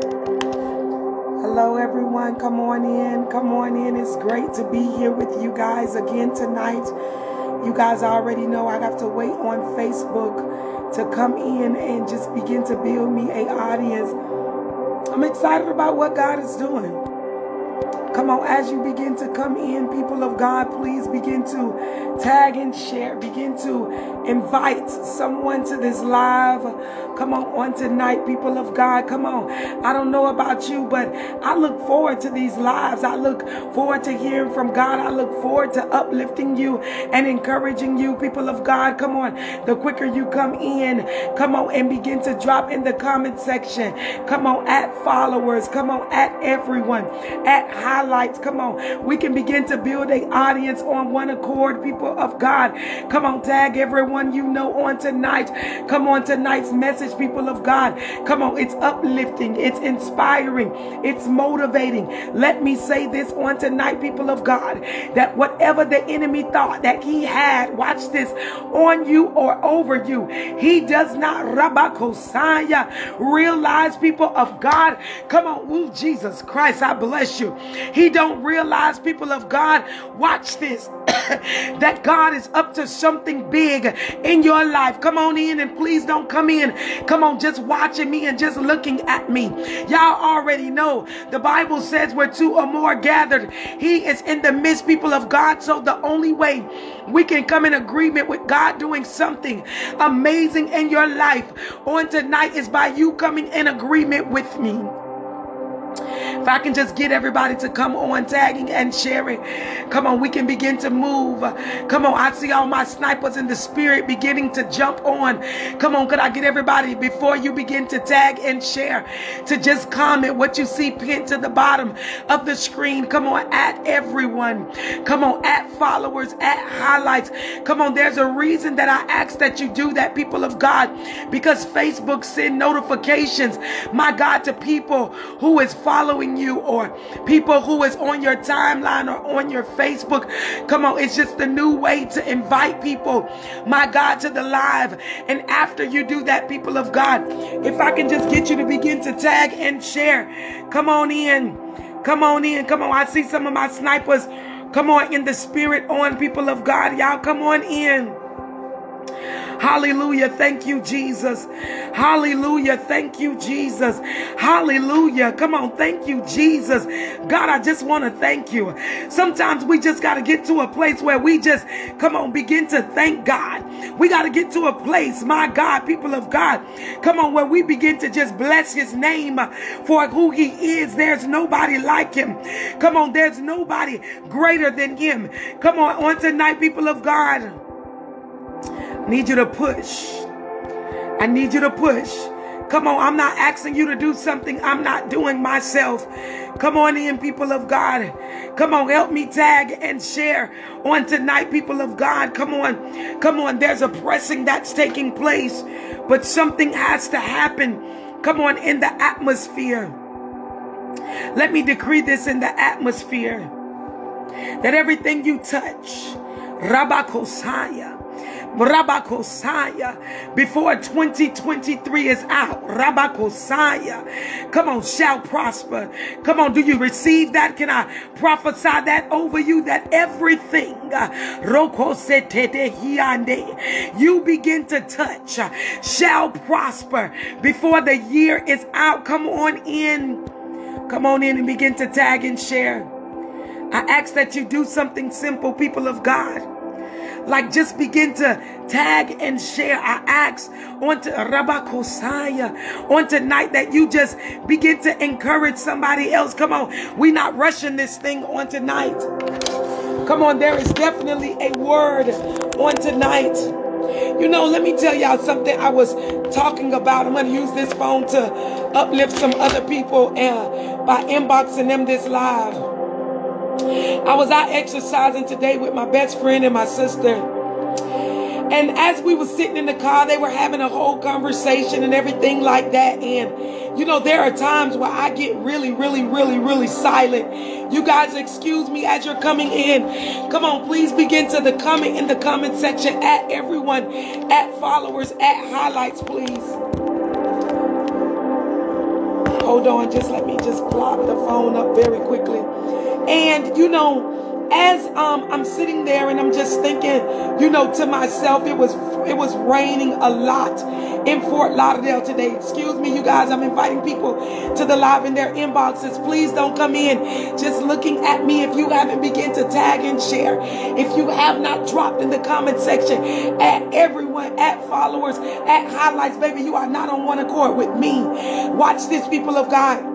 Hello, everyone. Come on in. Come on in. It's great to be here with you guys again tonight. You guys already know I have to wait on Facebook to come in and just begin to build me a audience. I'm excited about what God is doing. Come on, as you begin to come in, people of God, please begin to tag and share. Begin to invite someone to this live. Come on, on tonight, people of God. Come on. I don't know about you, but I look forward to these lives. I look forward to hearing from God. I look forward to uplifting you and encouraging you, people of God. Come on. The quicker you come in, come on and begin to drop in the comment section. Come on, at followers. Come on, at everyone. At highlight highlights. Come on. We can begin to build an audience on one accord, people of God. Come on, tag everyone you know on tonight. Come on, tonight's message, people of God. Come on, it's uplifting, it's inspiring, it's motivating. Let me say this on tonight, people of God, that whatever the enemy thought that he had, watch this, on you or over you, he does not rabakosaya realize people of God. Come on, ooh, Jesus Christ, I bless you. He don't realize, people of God, watch this, that God is up to something big in your life. Come on in and please don't come in. Come on, just watching me and just looking at me. Y'all already know the Bible says where two or more gathered, he is in the midst, people of God. So the only way we can come in agreement with God doing something amazing in your life on tonight is by you coming in agreement with me. If I can just get everybody to come on tagging and sharing. Come on, we can begin to move. Come on, I see all my snipers in the spirit beginning to jump on. Come on, could I get everybody before you begin to tag and share to just comment what you see pinned to the bottom of the screen. Come on, at everyone. Come on, at followers, at highlights. Come on, there's a reason that I ask that you do that, people of God, because Facebook send notifications, my God, to people who is following you or people who is on your timeline or on your Facebook. Come on, it's just a new way to invite people, my God, to the live. And after you do that, people of God, if I can just get you to begin to tag and share, come on in. Come on in. Come on. I see some of my snipers. Come on in the spirit on people of God. Y'all come on in. Hallelujah. Thank you, Jesus. Hallelujah. Thank you, Jesus. Hallelujah. Come on. Thank you, Jesus. God, I just want to thank you. Sometimes we just got to get to a place where we just, come on, begin to thank God. We got to get to a place, my God, people of God, come on, where we begin to just bless his name for who he is. There's nobody like him. Come on, there's nobody greater than him. Come on, on tonight, people of God need you to push. I need you to push. Come on, I'm not asking you to do something I'm not doing myself. Come on in, people of God. Come on, help me tag and share on tonight, people of God. Come on, come on. There's a pressing that's taking place, but something has to happen. Come on, in the atmosphere. Let me decree this in the atmosphere that everything you touch, Rabakosaya, Rabakosaya. Before 2023 is out, Rabakosaya. Come on, shall prosper. Come on, do you receive that? Can I prophesy that over you? That everything uh, you begin to touch uh, shall prosper before the year is out. Come on in. Come on in and begin to tag and share. I ask that you do something simple, people of God. Like just begin to tag and share. I ask on to Rabakosaya on tonight that you just begin to encourage somebody else. Come on, we're not rushing this thing on tonight. Come on, there is definitely a word on tonight. You know, let me tell y'all something I was talking about. I'm going to use this phone to uplift some other people and by inboxing them this live. I was out exercising today with my best friend and my sister. And as we were sitting in the car, they were having a whole conversation and everything like that. And, you know, there are times where I get really, really, really, really silent. You guys excuse me as you're coming in. Come on, please begin to the comment in the comment section at everyone, at followers, at highlights, please. Hold on, just let me just plop the phone up very quickly. And you know, as um, I'm sitting there and I'm just thinking, you know, to myself, it was it was raining a lot in Fort Lauderdale today. Excuse me, you guys. I'm inviting people to the live in their inboxes. Please don't come in just looking at me if you haven't begin to tag and share. If you have not dropped in the comment section at everyone, at followers, at highlights, baby, you are not on one accord with me. Watch this, people of God.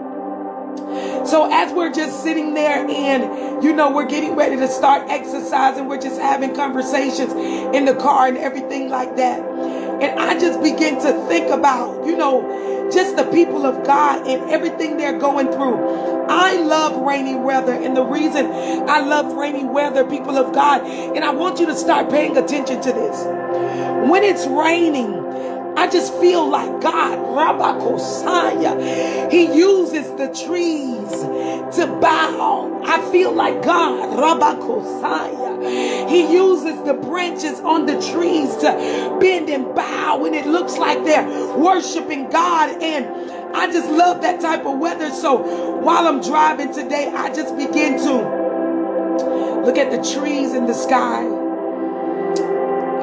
So as we're just sitting there and, you know, we're getting ready to start exercising, we're just having conversations in the car and everything like that. And I just begin to think about, you know, just the people of God and everything they're going through. I love rainy weather. And the reason I love rainy weather, people of God, and I want you to start paying attention to this. When it's raining, I just feel like God, Rabakosaya, He uses the trees to bow. I feel like God, Rabakosaya, He uses the branches on the trees to bend and bow, and it looks like they're worshiping God. And I just love that type of weather. So while I'm driving today, I just begin to look at the trees in the sky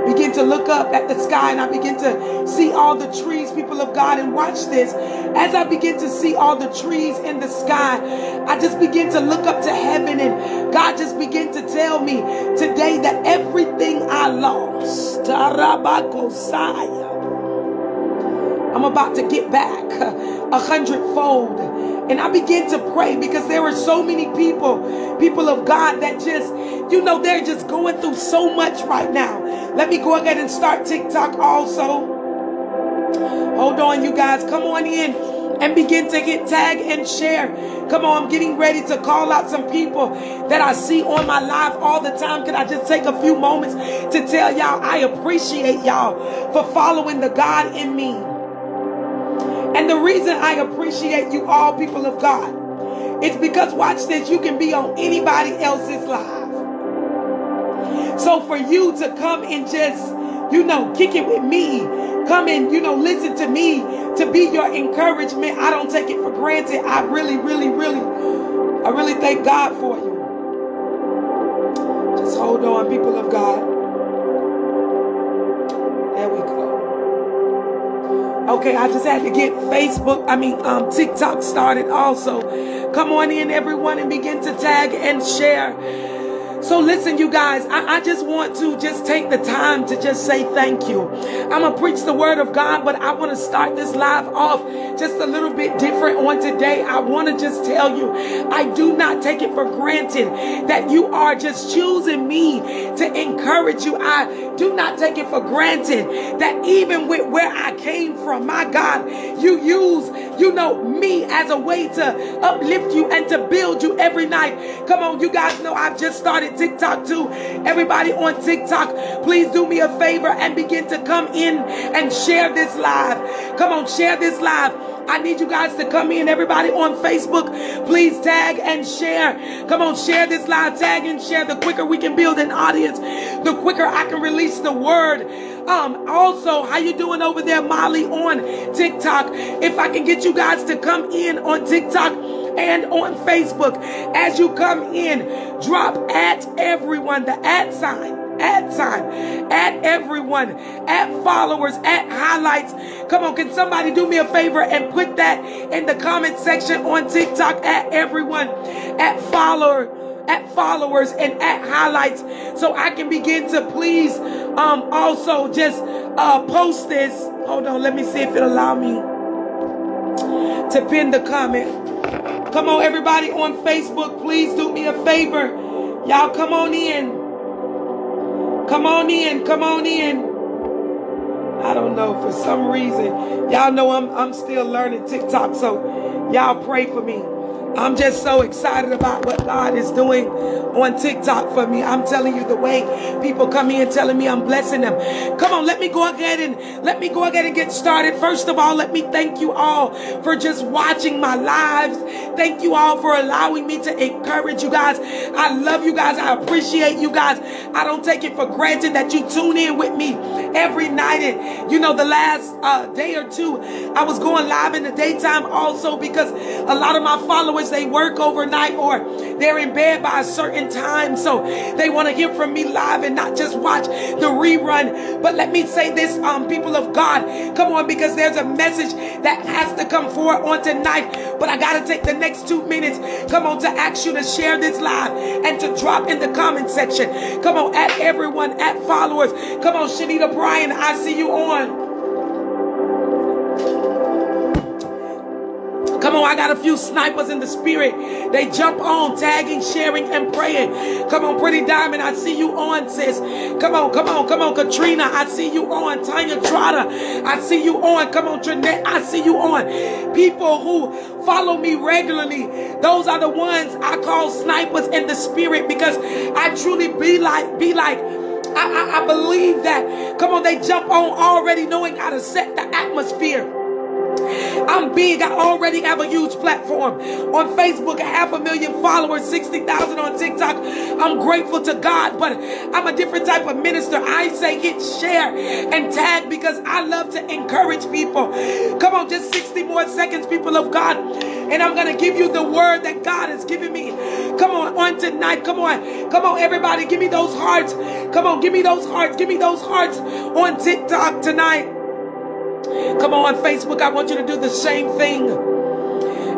begin to look up at the sky and I begin to see all the trees, people of God, and watch this. As I begin to see all the trees in the sky, I just begin to look up to heaven and God just begin to tell me today that everything I lost, I'm about to get back a hundredfold. And I begin to pray because there are so many people, people of God, that just, you know, they're just going through so much right now. Let me go ahead and start TikTok also. Hold on, you guys. Come on in and begin to get tag and share. Come on, I'm getting ready to call out some people that I see on my live all the time. Can I just take a few moments to tell y'all I appreciate y'all for following the God in me. And the reason I appreciate you all, people of God, is because watch this, you can be on anybody else's live. So for you to come and just, you know, kick it with me, come and, you know, listen to me, to be your encouragement, I don't take it for granted. I really, really, really, I really thank God for you. Just hold on, people of God. Okay, I just had to get Facebook, I mean, um, TikTok started also. Come on in, everyone, and begin to tag and share. So listen, you guys, I, I, just want to just take the time to just say thank you. I'm going to preach the word of God, but I want to start this live off just a little bit different on today. I want to just tell you, I do not take it for granted that you are just choosing me to encourage you. I do not take it for granted that even with where I came from, my God, you use, you know, me as a way to uplift you and to build you every night. Come on, you guys know I've just started TikTok too. Everybody on TikTok, please do me a favor and begin to come in and share this live. Come on, share this live. I need you guys to come in. Everybody on Facebook, please tag and share. Come on, share this live. Tag and share. The quicker we can build an audience, the quicker I can release the word. Um, also, how you doing over there, Molly, on TikTok? If I can get you guys to come in on TikTok and on Facebook, as you come in, drop at everyone the at sign at sign, at everyone, at followers, at highlights. Come on, can somebody do me a favor and put that in the comment section on TikTok at everyone, at follower, at followers and at highlights so I can begin to please um also just uh post this. Hold on, let me see if it'll allow me to pin the comment. Come on, everybody on Facebook, please do me a favor. Y'all come on in. Come on in. Come on in. I don't know, for some reason. Y'all know I'm I'm still learning TikTok, so y'all pray for me. I'm just so excited about what God is doing on TikTok for me. I'm telling you the way people come in telling me I'm blessing them. Come on, let me go ahead and let me go ahead and get started. First of all, let me thank you all for just watching my lives. Thank you all for allowing me to encourage you guys. I love you guys. I appreciate you guys. I don't take it for granted that you tune in with me every night. And you know, the last uh, day or two, I was going live in the daytime also because a lot of my followers, they work overnight or they're in bed by a certain time. So they want to hear from me live and not just watch the rerun. But let me say this, um, people of God, come on, because there's a message that has to come forward on tonight. But I got to take the next two minutes, come on, to ask you to share this live and to drop in the comment section. Come on, at everyone, at followers. Come on, Shanita Bryan, I see you on. Come on, I got a few snipers in the spirit. They jump on, tagging, sharing, and praying. Come on, Pretty Diamond, I see you on, sis. Come on, come on, come on, Katrina, I see you on. Tanya Trotter, I see you on. Come on, Trinette, I see you on. People who follow me regularly, those are the ones I call snipers in the spirit because I truly be like, be like, I, I, I believe that. Come on, they jump on already knowing how to set the atmosphere. I'm big. I already have a huge platform on Facebook, a half a million followers, 60,000 on TikTok. I'm grateful to God, but I'm a different type of minister. I say hit share and tag because I love to encourage people. Come on, just 60 more seconds, people of God. And I'm going to give you the word that God has given me. Come on, on tonight. Come on. Come on, everybody. Give me those hearts. Come on, give me those hearts. Give me those hearts on TikTok tonight. Come on, Facebook, I want you to do the same thing.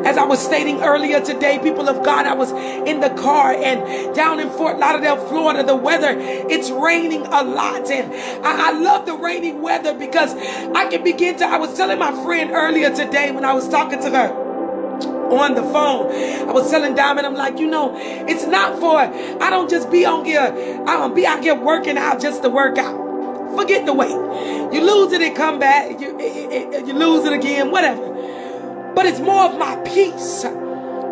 As I was stating earlier today, people of God, I was in the car and down in Fort Lauderdale, Florida, the weather, it's raining a lot. And I, I, love the rainy weather because I can begin to, I was telling my friend earlier today when I was talking to her on the phone. I was telling Diamond, I'm like, you know, it's not for, I don't just be on here, I don't be out here working out just to work out. Forget the weight. You lose it and come back. You, you lose it again, whatever. But it's more of my peace.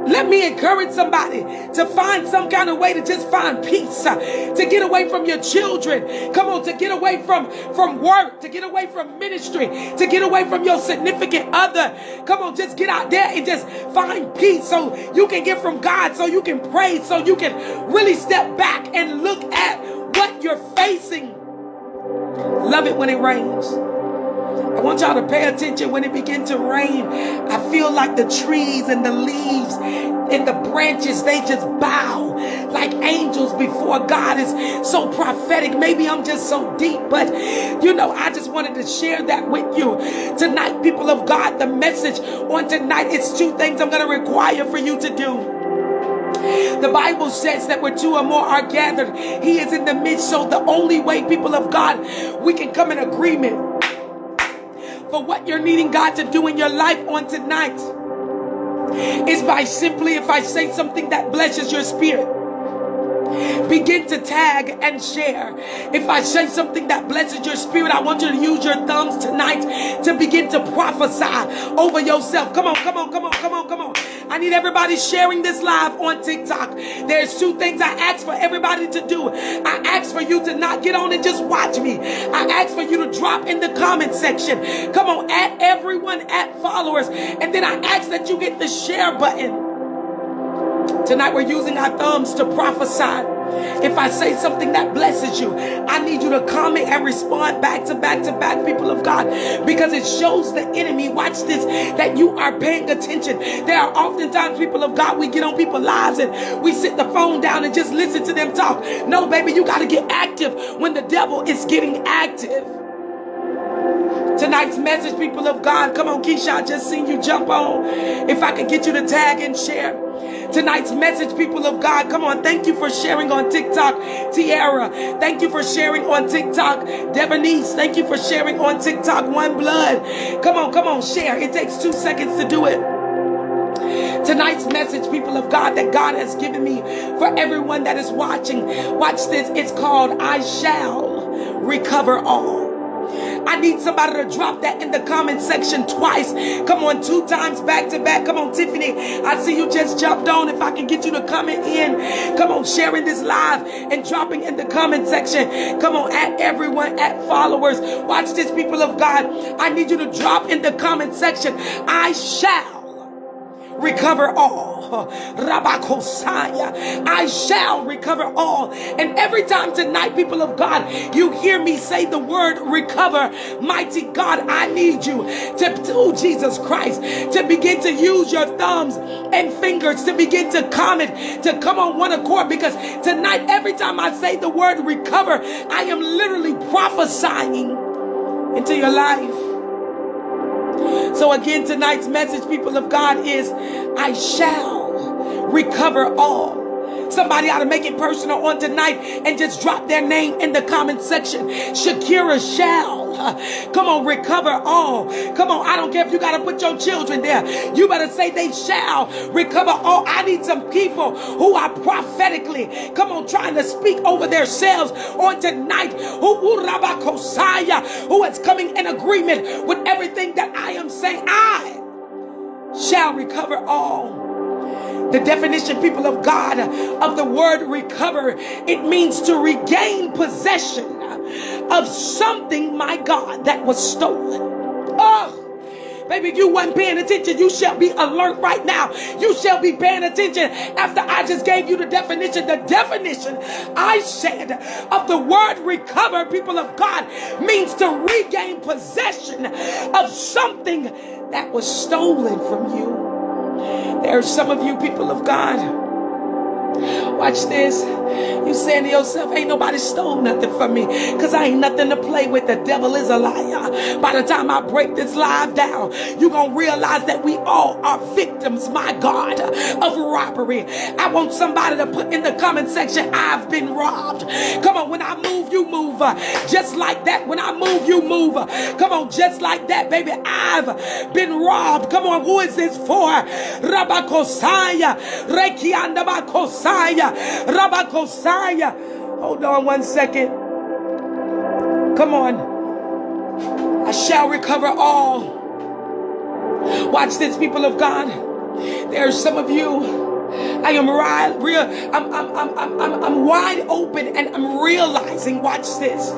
Let me encourage somebody to find some kind of way to just find peace, to get away from your children. Come on, to get away from, from work, to get away from ministry, to get away from your significant other. Come on, just get out there and just find peace so you can get from God, so you can pray, so you can really step back and look at what you're facing Love it when it rains. I want y'all to pay attention when it begins to rain. I feel like the trees and the leaves and the branches, they just bow like angels before God is so prophetic. Maybe I'm just so deep, but you know, I just wanted to share that with you tonight, people of God. The message on tonight, it's two things I'm going to require for you to do. The Bible says that where two or more are gathered, He is in the midst. So the only way, people of God, we can come in agreement for what you're needing God to do in your life on tonight is by simply if I say something that blesses your spirit. Begin to tag and share. If I say something that blesses your spirit, I want you to use your thumbs tonight to begin to prophesy over yourself. Come on, come on, come on, come on, come on. I need everybody sharing this live on TikTok. There's two things I ask for everybody to do. I ask for you to not get on and just watch me. I ask for you to drop in the comment section. Come on, at everyone, at followers. And then I ask that you get the share button. Tonight we're using our thumbs to prophesy. If I say something that blesses you, I need you to comment and respond back to back to back, people of God, because it shows the enemy, watch this, that you are paying attention. There are oftentimes people of God, we get on people's lives and we sit the phone down and just listen to them talk. No, baby, you got to get active when the devil is getting active. Tonight's message, people of God, come on, Keisha, I just seen you jump on. If I could get you to tag and share. Tonight's message, people of God, come on. Thank you for sharing on TikTok, Tiara. Thank you for sharing on TikTok, Devonice. Thank you for sharing on TikTok, One Blood. Come on, come on, share. It takes two seconds to do it. Tonight's message, people of God, that God has given me for everyone that is watching. Watch this. It's called I Shall Recover All. I need somebody to drop that in the comment section twice. Come on, two times back to back. Come on, Tiffany. I see you just jumped on. If I can get you to comment in, come on, sharing this live and dropping in the comment section. Come on, at everyone, at followers. Watch this, people of God. I need you to drop in the comment section. I shall recover all. Rabakosaya. I shall recover all. And every time tonight, people of God, you hear me say the word recover. Mighty God, I need you to, to Jesus Christ, to begin to use your thumbs and fingers to begin to comment, to come on one accord. Because tonight, every time I say the word recover, I am literally prophesying into your life. So again, tonight's message, people of God, is I shall recover all. Somebody ought to make it personal on tonight and just drop their name in the comment section. Shakira shall. Come on, recover all. Come on, I don't care if you got to put your children there. You better say they shall recover all. I need some people who are prophetically, come on, trying to speak over themselves on tonight. Who, who is coming in agreement with everything that I am saying. I shall recover all. The definition, people of God, of the word recover, it means to regain possession of something, my God, that was stolen. Oh, Baby, you wasn't paying attention, you shall be alert right now. You shall be paying attention after I just gave you the definition. The definition I said of the word recover, people of God, means to regain possession of something that was stolen from you. There are some of you people of God. Watch this. You saying to yourself, ain't nobody stole nothing from me because I ain't nothing to play with. The devil is a liar. By the time I break this live down, you're going to realize that we all are victims, my God, of robbery. I want somebody to put in the comment section, I've been robbed. Come on, when I move, you move. Uh, just like that. When I move, you move. Uh, come on, just like that, baby. I've been robbed. Come on, who is this for? Rabakosaya. Rekiandabakosaya. Rabakosaya. Hold on one second. Come on. I shall recover all. Watch this, people of God. There are some of you I am real. I'm, I'm, I'm, I'm, I'm wide open and I'm realizing, watch this,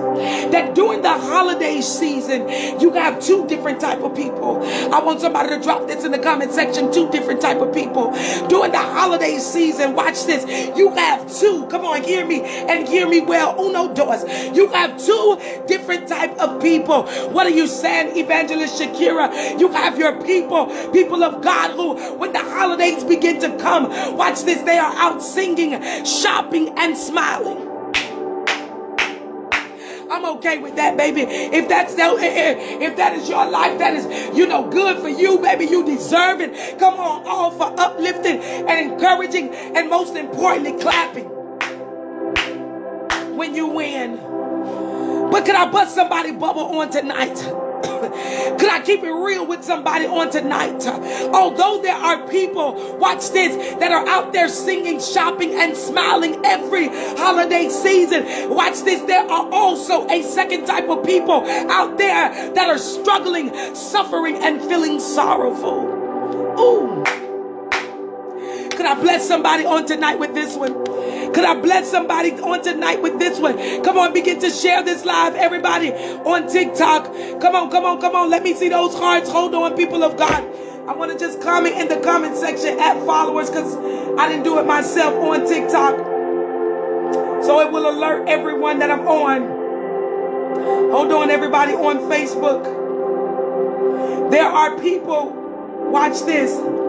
that during the holiday season, you have two different type of people. I want somebody to drop this in the comment section, two different type of people. During the holiday season, watch this, you have two, come on, hear me and hear me well, uno dos. You have two different type of people. What are you saying, Evangelist Shakira? You have your people, people of God who, when the holidays begin to come, Watch this. They are out singing, shopping, and smiling. I'm okay with that, baby. If that's eh, eh, if that is your life, that is you know good for you, baby. You deserve it. Come on, all for uplifting and encouraging, and most importantly, clapping when you win. But can I bust somebody bubble on tonight? Could I keep it real with somebody on tonight? Oh, Although there are people, watch this, that are out there singing, shopping, and smiling every holiday season. Watch this, there are also a second type of people out there that are struggling, suffering, and feeling sorrowful. Ooh. Could I bless somebody on tonight with this one? Could I bless somebody on tonight with this one? Come on, begin to share this live, everybody on TikTok. Come on, come on, come on. Let me see those hearts. Hold on, people of God. I want to just comment in the comment section at followers because I didn't do it myself on TikTok. So it will alert everyone that I'm on. Hold on, everybody on Facebook. There are people, watch this.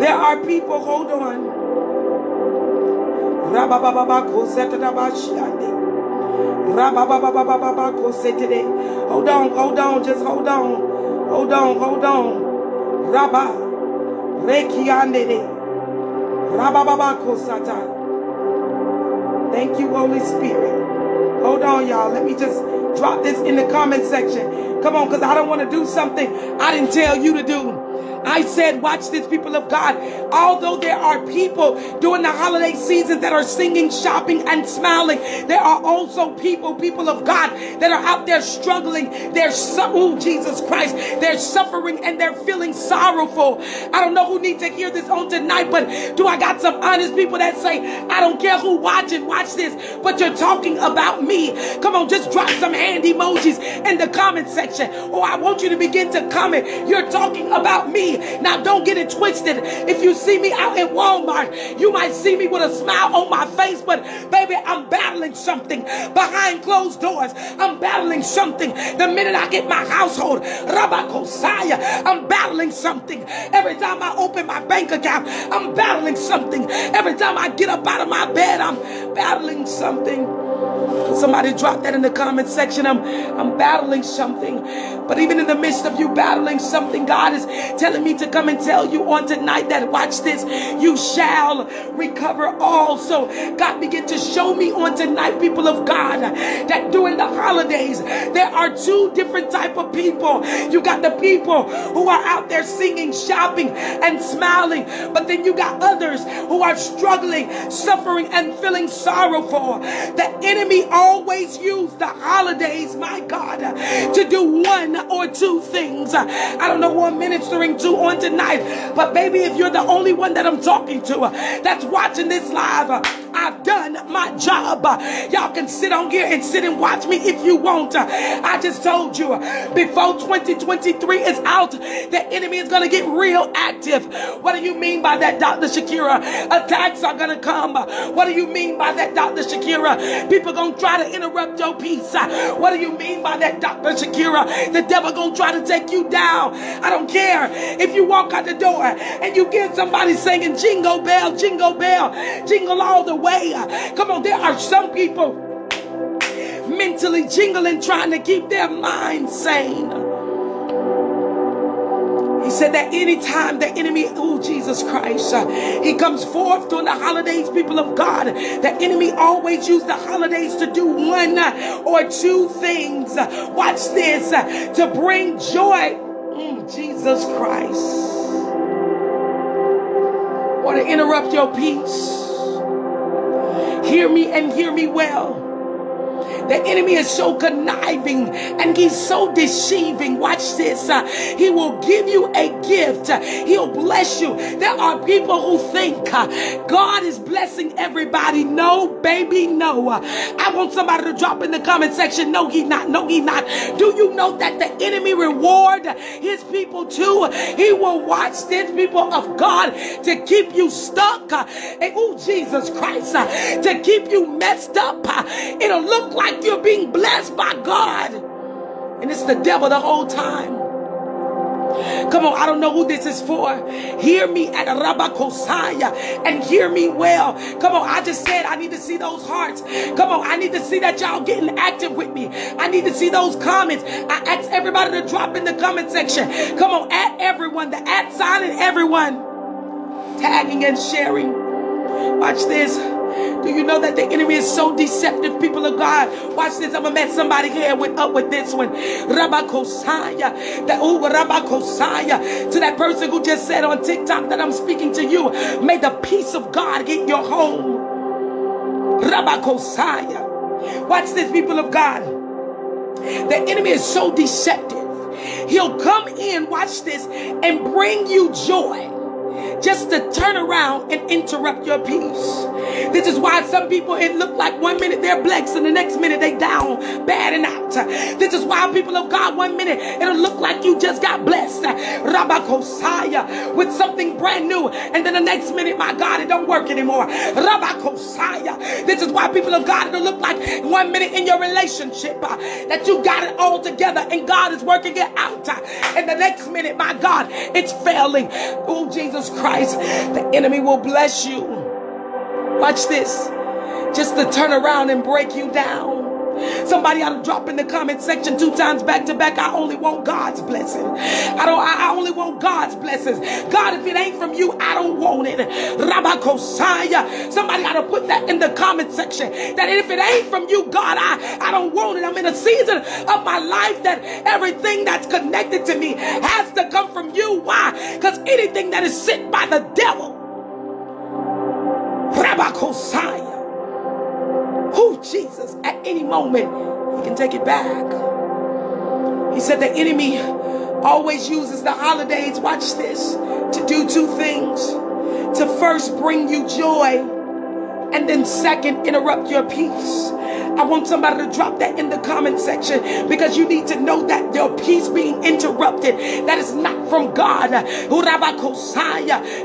There are people, hold on. Hold on, hold on, just hold on. Hold on, hold on. Rabba. Rekiandede. Rabababakosata. Thank you, Holy Spirit. Hold on, y'all. Let me just drop this in the comment section. Come on, because I don't want to do something I didn't tell you to do. I said, watch this, people of God. Although there are people during the holiday season that are singing, shopping, and smiling, there are also people, people of God, that are out there struggling. They're, oh, Jesus Christ, they're suffering and they're feeling sorrowful. I don't know who needs to hear this on tonight, but do I got some honest people that say, I don't care who watching, watch this, but you're talking about me. Come on, just drop some hand emojis in the comment section. Oh, I want you to begin to comment. You're talking about me. Now, don't get it twisted. If you see me out in Walmart, you might see me with a smile on my face, but baby, I'm battling something behind closed doors. I'm battling something the minute I get my household. Rabakosaya, I'm battling something. Every time I open my bank account, I'm battling something. Every time I get up out of my bed, I'm battling something. Somebody drop that in the comment section. I'm, I'm battling something. But even in the midst of you battling something, God is telling me to come and tell you on tonight that watch this, you shall recover all. So God begin to show me on tonight, people of God, that during the holidays, there are two different type of people. You got the people who are out there singing, shopping, and smiling. But then you got others who are struggling, suffering, and feeling sorrowful. The enemy always use the holidays, my God, to do one or two things. I don't know who I'm ministering to on tonight, but baby, if you're the only one that I'm talking to that's watching this live, I've done my job. Y'all can sit on here and sit and watch me if you want. I just told you before 2023 is out, the enemy is going to get real active. What do you mean by that, Dr. Shakira? Attacks are going to come. What do you mean by that, Dr. Shakira? People to try to interrupt your peace. Uh, what do you mean by that, Dr. Shakira? The devil to try to take you down. I don't care if you walk out the door and you get somebody singing jingle bell, jingle bell, jingle all the way. Uh, come on, there are some people mentally jingling, trying to keep their mind sane. Said that anytime the enemy, oh Jesus Christ, uh, he comes forth during the holidays, people of God, the enemy always use the holidays to do one or two things. Watch this, uh, to bring joy. Mm, Jesus Christ. Want to interrupt your peace. Hear me and hear me well. The enemy is so conniving and he's so deceiving. Watch this. Uh, he will give you a gift. Uh, he'll bless you. There are people who think uh, God is blessing everybody. No, baby, no. Uh, I want somebody to drop in the comment section. No, he not. No, he not. Do you know that the enemy reward his people too? He will watch these people of God to keep you stuck. Uh, and, oh, Jesus Christ. To keep you messed up. It'll look like you're being blessed by God. And it's the devil the whole time. Come on, I don't know who this is for. Hear me at Rabakosaya and hear me well. Come on, I just said I need to see those hearts. Come on, I need to see that y'all getting active with me. I need to see those comments. I ask everybody to drop in the comment section. Come on, at everyone, the at sign and everyone. Tagging and sharing. Watch this. Do you know that the enemy is so deceptive, people of God? Watch this. I'm going to met somebody here with, up with this one. Rabakosaya. That, oh, Rabakosaya. To that person who just said on TikTok that I'm speaking to you. May the peace of God get your home. Rabakosaya. Watch this, people of God. The enemy is so deceptive. He'll come in, watch this, and bring you joy just to turn around and interrupt your peace. This is why some people, it look like one minute they're blessed and the next minute they down, bad and out. This is why people of God, one minute it'll look like you just got blessed, Rabakosaya, with something brand new. And then the next minute, my God, it don't work anymore. Rabakosaya. This is why people of God, it'll look like one minute in your relationship uh, that you got it all together and God is working it out. Uh, and the next minute, my God, it's failing. Oh, Jesus Christ, the enemy will bless you. Watch this. Just to turn around and break you down. Somebody ought to drop in the comment section two times back to back. I only want God's blessing. I don't. I only want God's blessings. God, if it ain't from you, I don't want it. Rabakosaya. Somebody ought to put that in the comment section. That if it ain't from you, God, I I don't want it. I'm in a season of my life that everything that's connected to me has to come from you. Why? Because anything that is sent by the devil. Rabakosaya. Who Jesus, at any moment, he can take it back. He said the enemy always uses the holidays, watch this, to do two things. To first bring you joy, and then second, interrupt your peace. I want somebody to drop that in the comment section because you need to know that your peace being interrupted, that is not from God.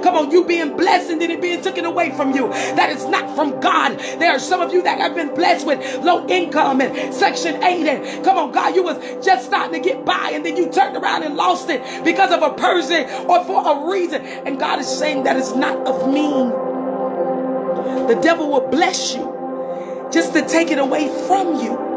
Come on, you being blessed and then it being taken away from you. That is not from God. There are some of you that have been blessed with low income and Section 8. And come on, God, you was just starting to get by and then you turned around and lost it because of a person or for a reason. And God is saying that is not of me. The devil will bless you just to take it away from you.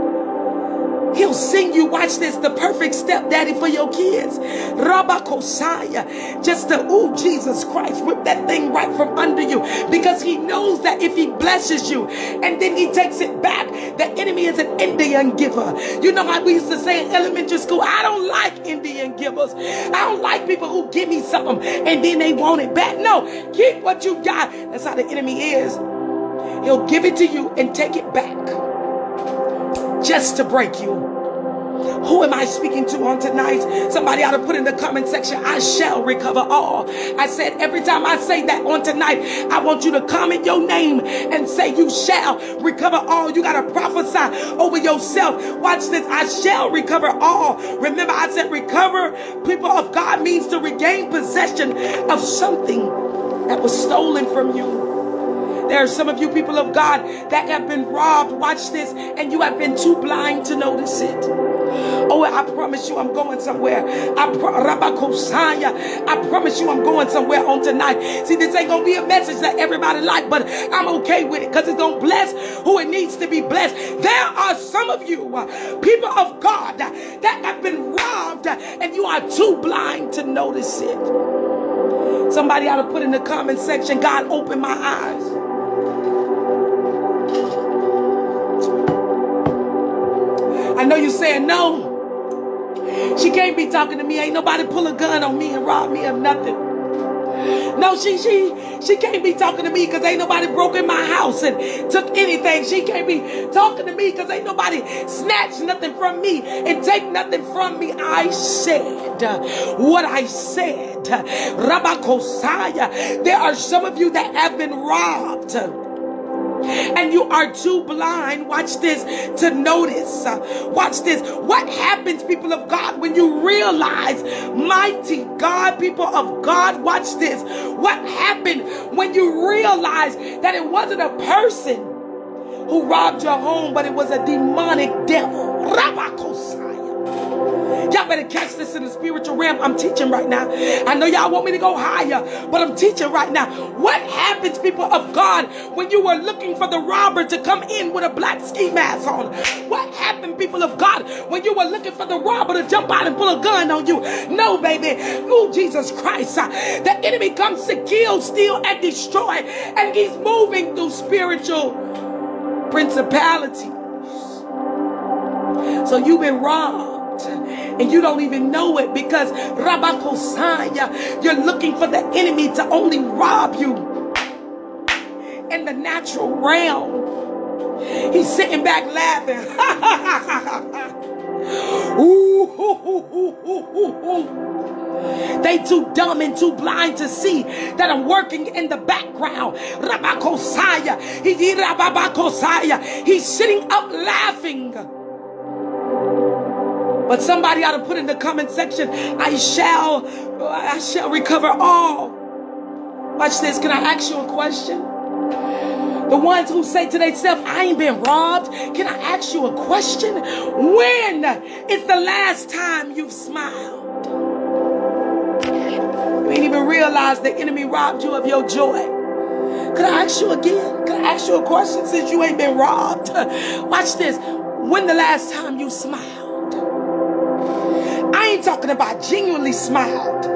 He'll sing you, watch this, the perfect stepdaddy for your kids. Rabakosaya. Just to, oh, Jesus Christ, rip that thing right from under you. Because he knows that if he blesses you and then he takes it back, the enemy is an Indian giver. You know how we used to say in elementary school, I don't like Indian givers. I don't like people who give me something and then they want it back. No, keep what you got. That's how the enemy is. He'll give it to you and take it back just to break you. Who am I speaking to on tonight? Somebody ought to put in the comment section, I shall recover all. I said every time I say that on tonight, I want you to comment your name and say, You shall recover all. You got to prophesy over yourself. Watch this. I shall recover all. Remember, I said recover, people of God, means to regain possession of something that was stolen from you. There are some of you people of God that have been robbed. Watch this. And you have been too blind to notice it. Oh, I promise you I'm going somewhere. I, pro- I promise you I'm going somewhere on tonight. See, this ain't going to be a message that everybody like, but I'm okay with it because it's going to bless who it needs to be blessed. There are some of you, uh, people of God, that have been robbed and you are too blind to notice it. Somebody ought to put in the comment section, God, open my eyes. I know you're saying no. She can't be talking to me. Ain't nobody pull a gun on me and rob me of nothing. No, she she she can't be talking to me because ain't nobody broke in my house and took anything. She can't be talking to me because ain't nobody snatched nothing from me and take nothing from me. I said uh, what I said. Uh, Rabakosaya. There are some of you that have been robbed and you are too blind, watch this, to notice. Uh, watch this. What happens, people of God, when you realize, mighty God, people of God, watch this. What happened when you realize that it wasn't a person who robbed your home, but it was a demonic devil? Y'all better catch this in the spiritual realm. I'm teaching right now. I know y'all want me to go higher, but I'm teaching right now. What happens, people of God, when you were looking for the robber to come in with a black ski mask on? What happened, people of God, when you were looking for the robber to jump out and pull a gun on you? No, baby. Oh, Jesus Christ. Uh, the enemy comes to kill, steal, and destroy, and he's moving through spiritual principalities. So you've been robbed and you don't even know it because Rabakosaya, you're looking for the enemy to only rob you in the natural realm. He's sitting back laughing. ooh, ooh, ooh, they too dumb and too blind to see that I'm working in the background. Rabakosaya. He's sitting up laughing. But somebody ought to put in the comment section, I shall, I shall recover all. Watch this. Can I ask you a question? The ones who say to themselves, I ain't been robbed. Can I ask you a question? When is the last time you've smiled? You ain't even realized the enemy robbed you of your joy. Could I ask you again? Could I ask you a question since you ain't been robbed? Watch this. When the last time you smiled? I ain't talking about genuinely smiled.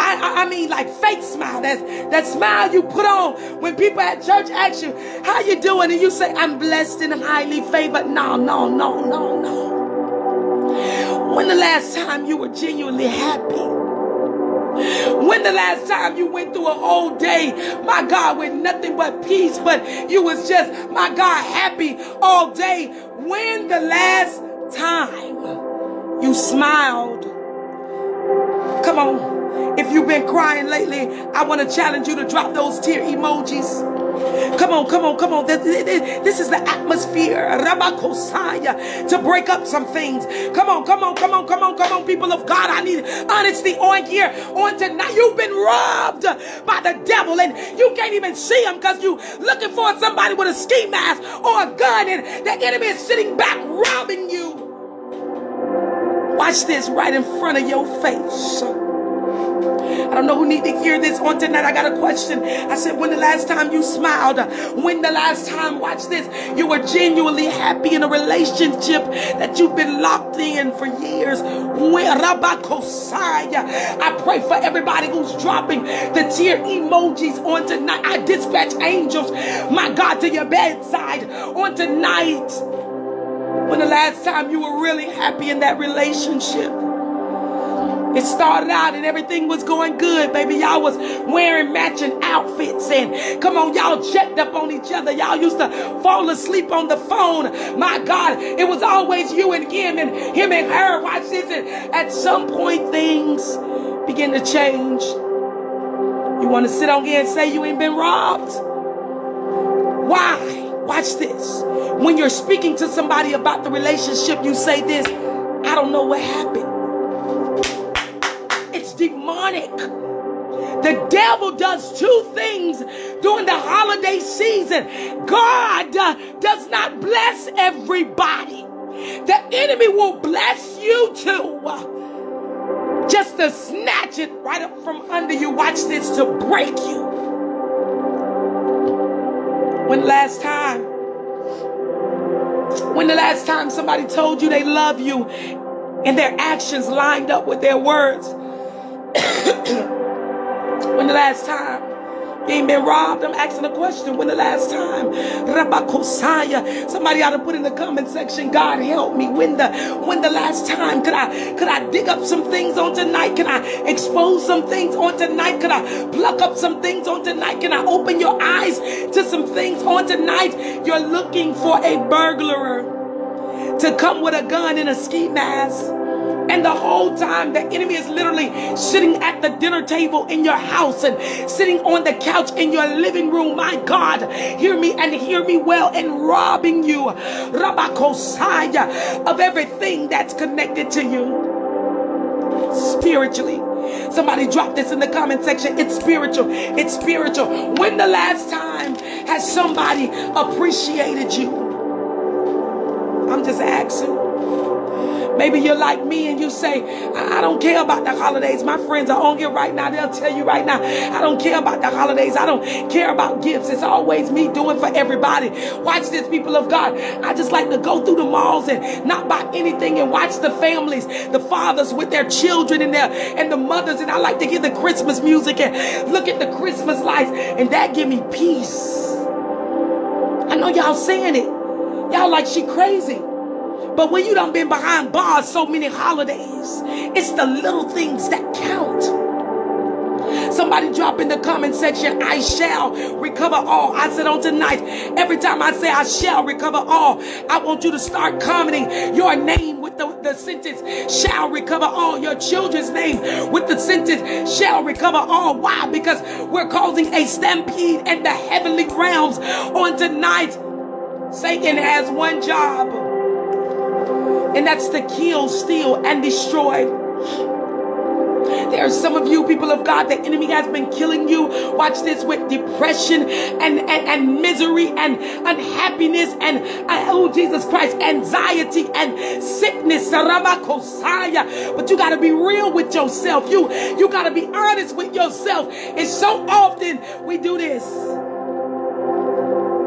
I, I, I, mean like fake smile. That, that smile you put on when people at church ask you, how you doing? And you say, I'm blessed and highly favored. No, no, no, no, no. When the last time you were genuinely happy? When the last time you went through a whole day, my God, with nothing but peace, but you was just, my God, happy all day? When the last time you smiled? Come on. If you've been crying lately, I want to challenge you to drop those tear emojis. Come on, come on, come on. This is the atmosphere, Rabakosaya. to break up some things. Come on, come on, come on, come on, come on, people of God. I need honesty on here, on tonight. You've been robbed by the devil, and you can't even see him because you're looking for somebody with a ski mask or a gun, and the enemy is sitting back robbing you. Watch this right in front of your face. I don't know who need to hear this on tonight. I got a question. I said, when the last time you smiled? When the last time, watch this, you were genuinely happy in a relationship that you've been locked in for years? I pray for everybody who's dropping the tear emojis on tonight. I dispatch angels, my God, to your bedside on tonight. When the last time you were really happy in that relationship? It started out and everything was going good, baby. Y'all was wearing matching outfits and come on, y'all checked up on each other. Y'all used to fall asleep on the phone. My God, it was always you and him and him and her. Watch this. And at some point, things begin to change. You want to sit on here and say you ain't been robbed? Why? Watch this. When you're speaking to somebody about the relationship, you say this I don't know what happened It's demonic. The devil does two things during the holiday season. God uh, does not bless everybody. The enemy will bless you too. Just to snatch it right up from under you. Watch this to break you. When last time, when the last time somebody told you they love you and their actions lined up with their words, when the last time ain't been robbed? I'm asking a question. When the last time? Rabakosaya. Somebody ought to put in the comment section, God help me. When the when the last time could I could I dig up some things on tonight? Can I expose some things on tonight? Could I pluck up some things on tonight? Can I open your eyes to some things on tonight? You're looking for a burglar to come with a gun and a ski mask and the whole time, the enemy is literally sitting at the dinner table in your house and sitting on the couch in your living room. My God, hear me and hear me well and robbing you, Rabakosaya, of everything that's connected to you spiritually. Somebody drop this in the comment section. It's spiritual. It's spiritual. When the last time has somebody appreciated you? I'm just asking. Maybe you're like me and you say, I don't care about the holidays. My friends are on here right now. They'll tell you right now, I don't care about the holidays. I don't care about gifts. It's always me doing for everybody. Watch this, people of God. I just like to go through the malls and not buy anything and watch the families, the fathers with their children and their and the mothers. And I like to hear the Christmas music and look at the Christmas lights. And that give me peace. I know y'all saying it. Y'all like she crazy. But when you done been behind bars so many holidays, it's the little things that count. Somebody drop in the comment section, I shall recover all. I said on tonight, every time I say I shall recover all, I want you to start commenting your name with the, the sentence, shall recover all. Your children's name with the sentence, shall recover all. Why? Because we're causing a stampede in the heavenly realms on tonight. Satan has one job and that's to kill, steal, and destroy. There are some of you people of God, the enemy has been killing you. Watch this with depression and, and, and misery and unhappiness and, oh Jesus Christ, anxiety and sickness. But you got to be real with yourself. You, you got to be honest with yourself. And so often we do this.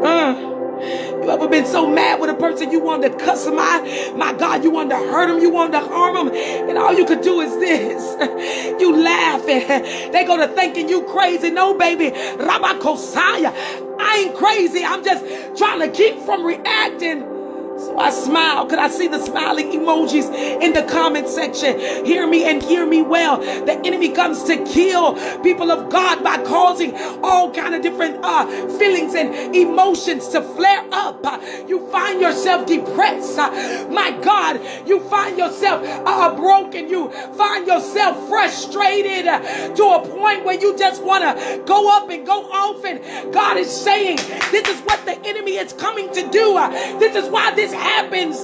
Uh, You ever been so mad with a person you wanted to cuss them out? My God, you wanted to hurt them, you wanted to harm them, and all you could do is this. you laughing. they go to thinking you crazy. No, baby. Rabakosaya. I ain't crazy. I'm just trying to keep from reacting so I smile. Could I see the smiling emojis in the comment section? Hear me and hear me well. The enemy comes to kill people of God by causing all kind of different uh, feelings and emotions to flare up. Uh, you find yourself depressed. Uh, my God, you find yourself uh, broken. You find yourself frustrated uh, to a point where you just want to go up and go off. And God is saying, this is what the enemy is coming to do. Uh, this is why this happens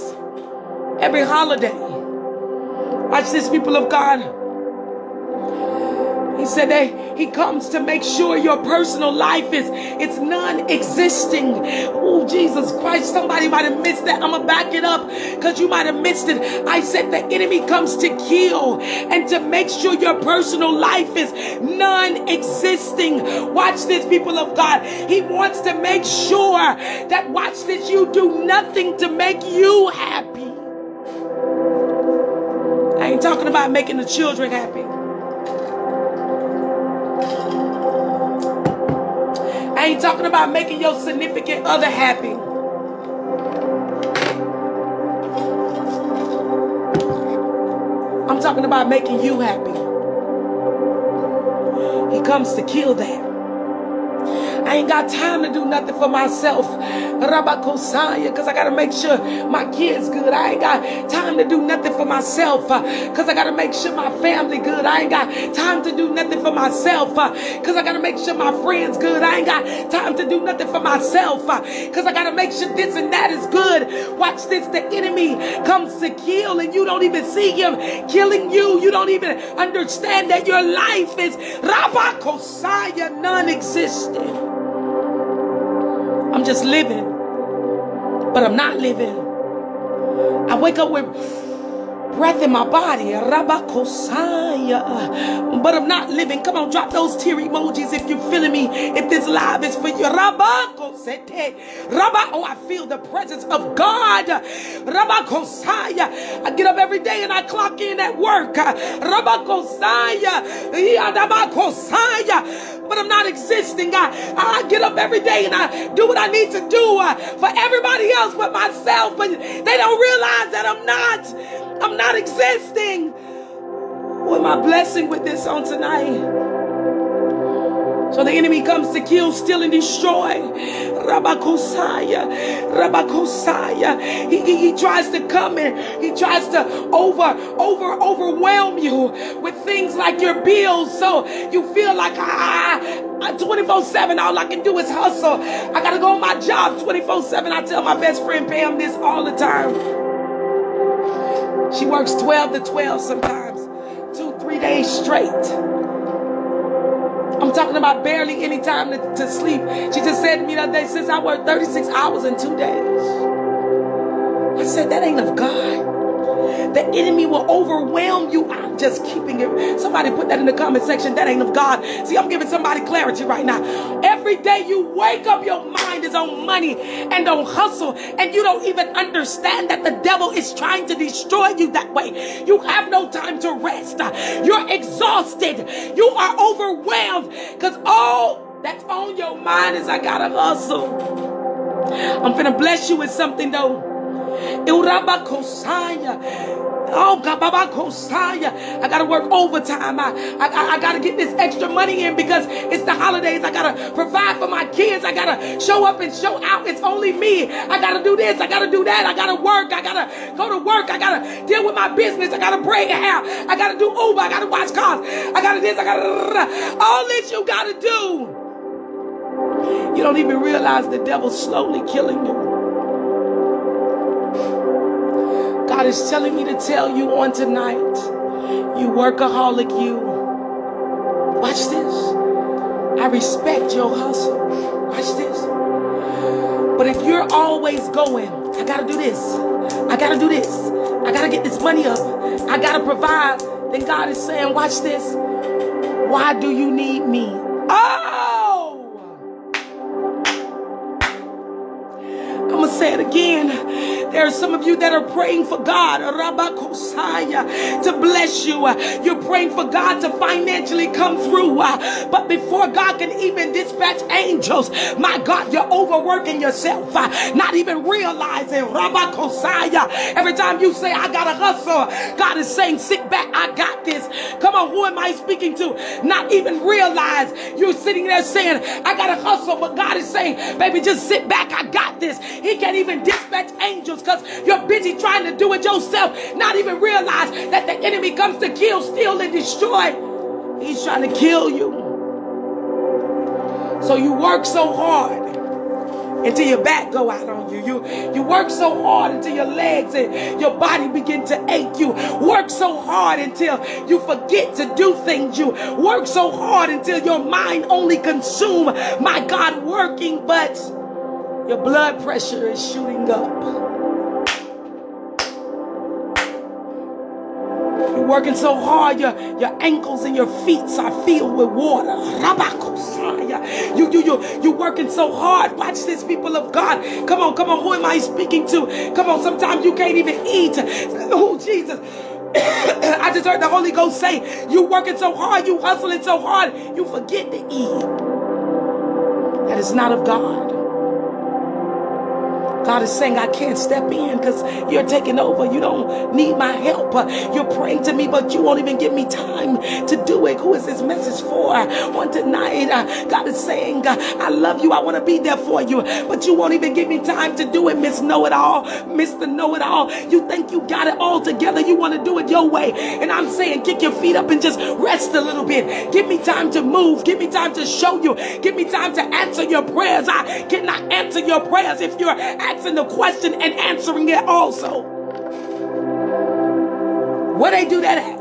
every holiday. Watch this, people of God. He said that he comes to make sure your personal life is it's non-existing. Oh, Jesus Christ, somebody might have missed that. I'm gonna back it up because you might have missed it. I said the enemy comes to kill and to make sure your personal life is non-existing. Watch this, people of God. He wants to make sure that watch this, you do nothing to make you happy. I ain't talking about making the children happy. I ain't talking about making your significant other happy. I'm talking about making you happy. He comes to kill that. I ain't got time to do nothing for myself. Rabakosaya, because I got to make sure my kids good. I ain't got time to do nothing for myself because uh, I got to make sure my family good. I ain't got time to do nothing for myself because uh, I got to make sure my friends good. I ain't got time to do nothing for myself because uh, I got to make sure this and that is good. Watch this. The enemy comes to kill and you don't even see him killing you. You don't even understand that your life is Rabakosaya non-existent. I'm just living, but I'm not living. I wake up with breath in my body. But I'm not living. Come on, drop those tear emojis if you're feeling me. If this live is for you. Oh, I feel the presence of God. I get up every day and I clock in at work. But I'm not existing. I, I get up every day and I do what I need to do uh, for everybody else but myself. But they don't realize that I'm not. I'm not existing. Am I blessing with this on tonight? So the enemy comes to kill, steal, and destroy. Rabakosaya. Rabakosaya. He, he, he tries to come in. He tries to over, over, overwhelm you with things like your bills. So you feel like, ah, 24-7, all I can do is hustle. I got to go on my job 24-7. I tell my best friend Pam this all the time. She works 12 to 12 sometimes. Two, three days straight. I'm talking about barely any time to, to sleep. She just said to me the other day, since I worked 36 hours in two days. I said, that ain't of God. The enemy will overwhelm you. I'm just keeping it. Somebody put that in the comment section. That ain't of God. See, I'm giving somebody clarity right now. Every day you wake up, your mind is on money and on hustle, and you don't even understand that the devil is trying to destroy you that way. You have no time to rest. You're exhausted. You are overwhelmed because all that's on your mind is I gotta hustle. I'm gonna bless you with something though. Oh, God, I got to work overtime. I, I, I got to get this extra money in because it's the holidays. I got to provide for my kids. I got to show up and show out. It's only me. I got to do this. I got to do that. I got to work. I got to go to work. I got to deal with my business. I got to braid hair. I got to do Uber. I got to watch cars. I got to this. I got to all this you got to do. You don't even realize the devil's slowly killing you. God is telling me to tell you on tonight, you workaholic, you. Watch this. I respect your hustle. Watch this. But if you're always going, I gotta do this, I gotta do this, I gotta get this money up, I gotta provide, then God is saying, watch this. Why do you need me? Oh! I'm gonna say it again. There are some of you that are praying for God to bless you. You're praying for God to financially come through. But before God can even dispatch angels, my God, you're overworking yourself, not even realizing. Every time you say, I gotta hustle, God is saying, sit back, I got this. Come on, who am I speaking to? Not even realize you're sitting there saying, I gotta hustle, but God is saying, baby, just sit back, I got this. He can't even dispatch angels because you're busy trying to do it yourself, not even realize that the enemy comes to kill, steal, and destroy. He's trying to kill you. So you work so hard until your back go out on you. You you work so hard until your legs and your body begin to ache. You work so hard until you forget to do things. You work so hard until your mind only consume my God working, but your blood pressure is shooting up. You're working so hard, your, your ankles and your feet are filled with water. You, you, you, you're working so hard. Watch this, people of God. Come on, come on. Who am I speaking to? Come on, sometimes you can't even eat. Oh, Jesus. I just heard the Holy Ghost say, "You're working so hard, you hustling so hard, you forget to eat. That is not of God. God is saying, I can't step in because you're taking over. You don't need my help. You're praying to me, but you won't even give me time to do it. Who is this message for? One tonight, God is saying, I love you. I want to be there for you, but you won't even give me time to do it, Miss Know It All, Mr. Know It All. You think you got it all together. You want to do it your way. And I'm saying, kick your feet up and just rest a little bit. Give me time to move. Give me time to show you. Give me time to answer your prayers. I cannot answer your prayers if you're asking the question and answering it also. Where they do that at?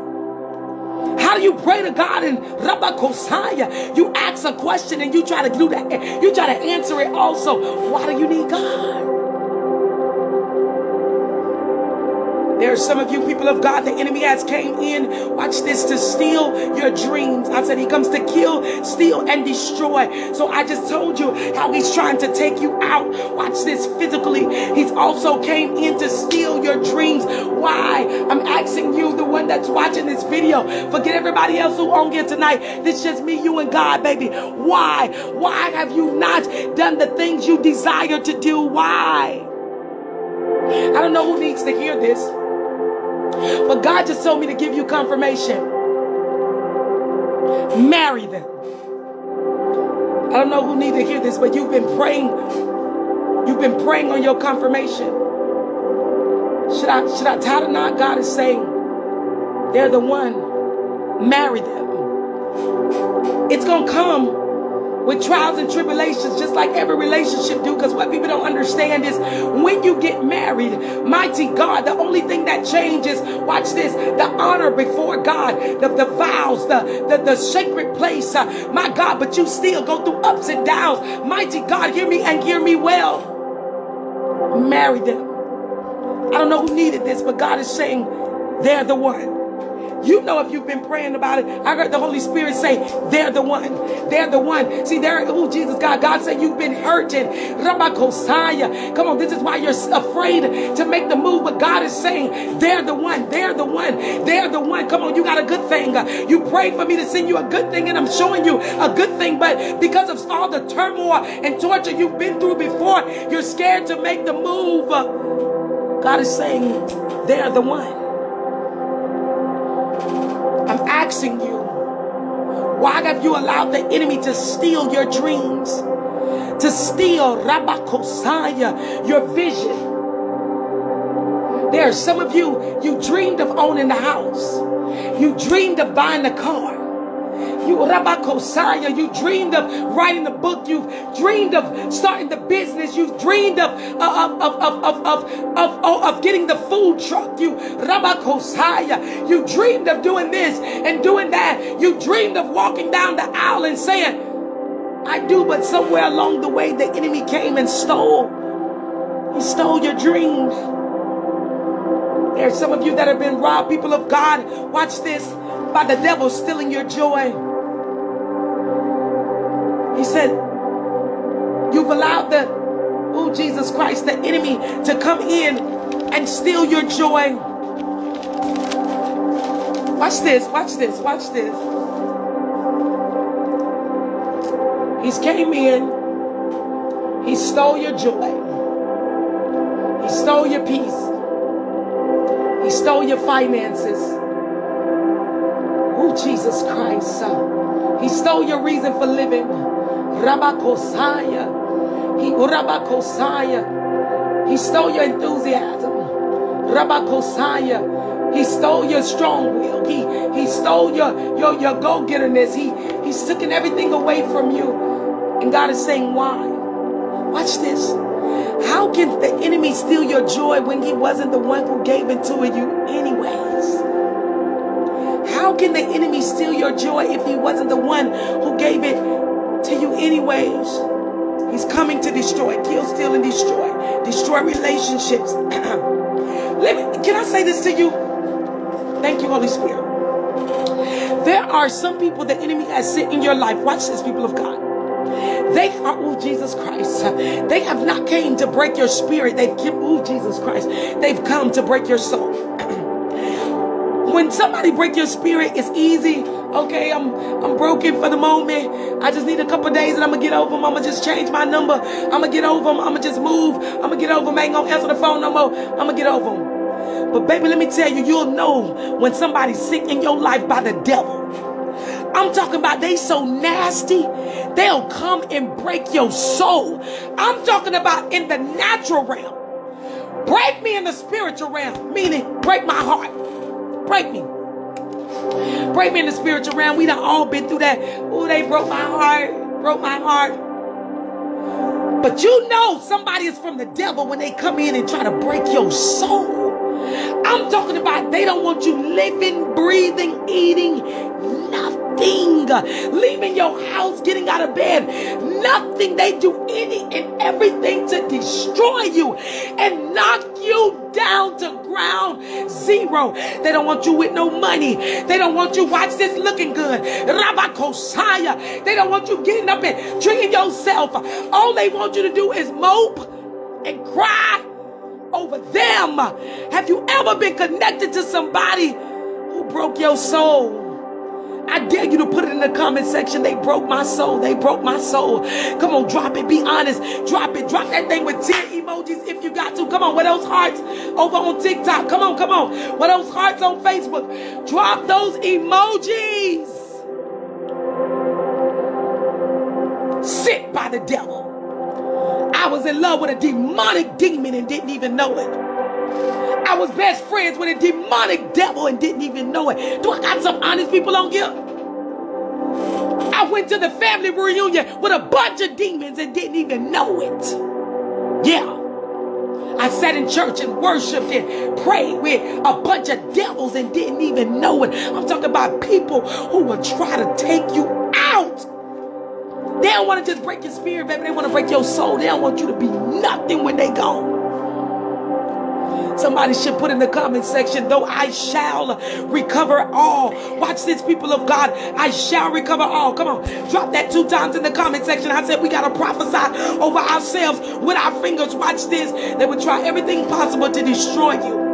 How do you pray to God in Rabakosaya? You ask a question and you try to do that. You try to answer it also. Why do you need God? There are some of you people of God, the enemy has came in, watch this, to steal your dreams. I said he comes to kill, steal, and destroy. So I just told you how he's trying to take you out. Watch this physically. He's also came in to steal your dreams. Why? I'm asking you, the one that's watching this video. Forget everybody else who on here tonight. This just me, you, and God, baby. Why? Why have you not done the things you desire to do? Why? I don't know who needs to hear this. But God just told me to give you confirmation. Marry them. I don't know who need to hear this, but you've been praying. You've been praying on your confirmation. Should I should I tie the knot? God is saying they're the one. Marry them. It's gonna come with trials and tribulations, just like every relationship do. Because what people don't understand is when you get married, mighty God, the only thing that changes, watch this, the honor before God, the, the vows, the, the, the sacred place, uh, my God, but you still go through ups and downs. Mighty God, hear me and hear me well. Marry them. I don't know who needed this, but God is saying they're the one. You know if you've been praying about it. I heard the Holy Spirit say, they're the one. They're the one. See, they're, oh, Jesus, God. God said you've been hurting. Come on, this is why you're afraid to make the move. But God is saying, they're the one. They're the one. They're the one. Come on, you got a good thing. You prayed for me to send you a good thing, and I'm showing you a good thing. But because of all the turmoil and torture you've been through before, you're scared to make the move. God is saying, they're the one. You, why have you allowed the enemy to steal your dreams? To steal Rabakosaya, your vision? There are some of you, you dreamed of owning the house. You dreamed of buying the car. You Rabakosaya, you dreamed of writing the book. You've dreamed of starting the business. You've dreamed of of of of of of, of, of oh, getting the food truck. You Rabakosaya, you dreamed of doing this and doing that. You dreamed of walking down the aisle and saying, I do, but somewhere along the way the enemy came and stole. He stole your dreams. There's some of you that have been robbed, people of God. Watch this by the devil stealing your joy. He said, You've allowed the, oh Jesus Christ, the enemy to come in and steal your joy. Watch this, watch this, watch this. He's came in, he stole your joy, he stole your peace, he stole your finances. Oh, Jesus Christ. He stole your reason for living. Rabakosaya. He oh, Rabakosaya. He stole your enthusiasm. Rabakosaya. He stole your strong will. He he stole your your, your go-getterness. He he's taking everything away from you. And God is saying, why? Watch this. How can the enemy steal your joy when he wasn't the one who gave it to you anyways? How can the enemy steal your joy if he wasn't the one who gave it to you anyways? He's coming to destroy, kill, steal, and destroy. Destroy relationships. Let me, can I say this to you? Thank you, Holy Spirit. There are some people the enemy has sent in your life. Watch this, people of God. They are, oh, Jesus Christ. They have not came to break your spirit. They've, oh, Jesus Christ. They've come to break your soul. when somebody break your spirit, it's easy. Okay, I'm I'm broken for the moment. I just need a couple days and I'm gonna get over them. I'm gonna just change my number. I'm gonna get over them. I'm gonna just move. I'm gonna get over them. I ain't gonna answer the phone no more. I'm gonna get over them. But baby, let me tell you, you'll know when somebody's sick in your life by the devil. I'm talking about they so nasty, they'll come and break your soul. I'm talking about in the natural realm. Break me in the spiritual realm, meaning break my heart. Break me. Break me in the spiritual realm. We done all been through that. Oh, they broke my heart. Broke my heart. But you know somebody is from the devil when they come in and try to break your soul. I'm talking about they don't want you living, breathing, eating, nothing. Leaving your house, getting out of bed. Nothing. They do any and everything to destroy you and knock you down to ground zero. They don't want you with no money. They don't want you, watch this, looking good. Rabakosaya. They don't want you getting up and treating yourself. All they want you to do is mope and cry over them. Have you ever been connected to somebody who broke your soul? I dare you to put it in the comment section. They broke my soul. They broke my soul. Come on, drop it. Be honest. Drop it. Drop that thing with 10 emojis if you got to. Come on, with those hearts over on TikTok. Come on, come on. With those hearts on Facebook. Drop those emojis. Sick by the devil. I was in love with a demonic demon and didn't even know it. I was best friends with a demonic devil and didn't even know it. Do I got some honest people on here? I went to the family reunion with a bunch of demons and didn't even know it. Yeah. I sat in church and worshiped and prayed with a bunch of devils and didn't even know it. I'm talking about people who will try to take you out. They don't want to just break your spirit, baby. They want to break your soul. They don't want you to be nothing when they gone. Somebody should put in the comment section, though I shall recover all. Watch this, people of God. I shall recover all. Come on. Drop that two times in the comment section. I said we got to prophesy over ourselves with our fingers. Watch this. They would try everything possible to destroy you.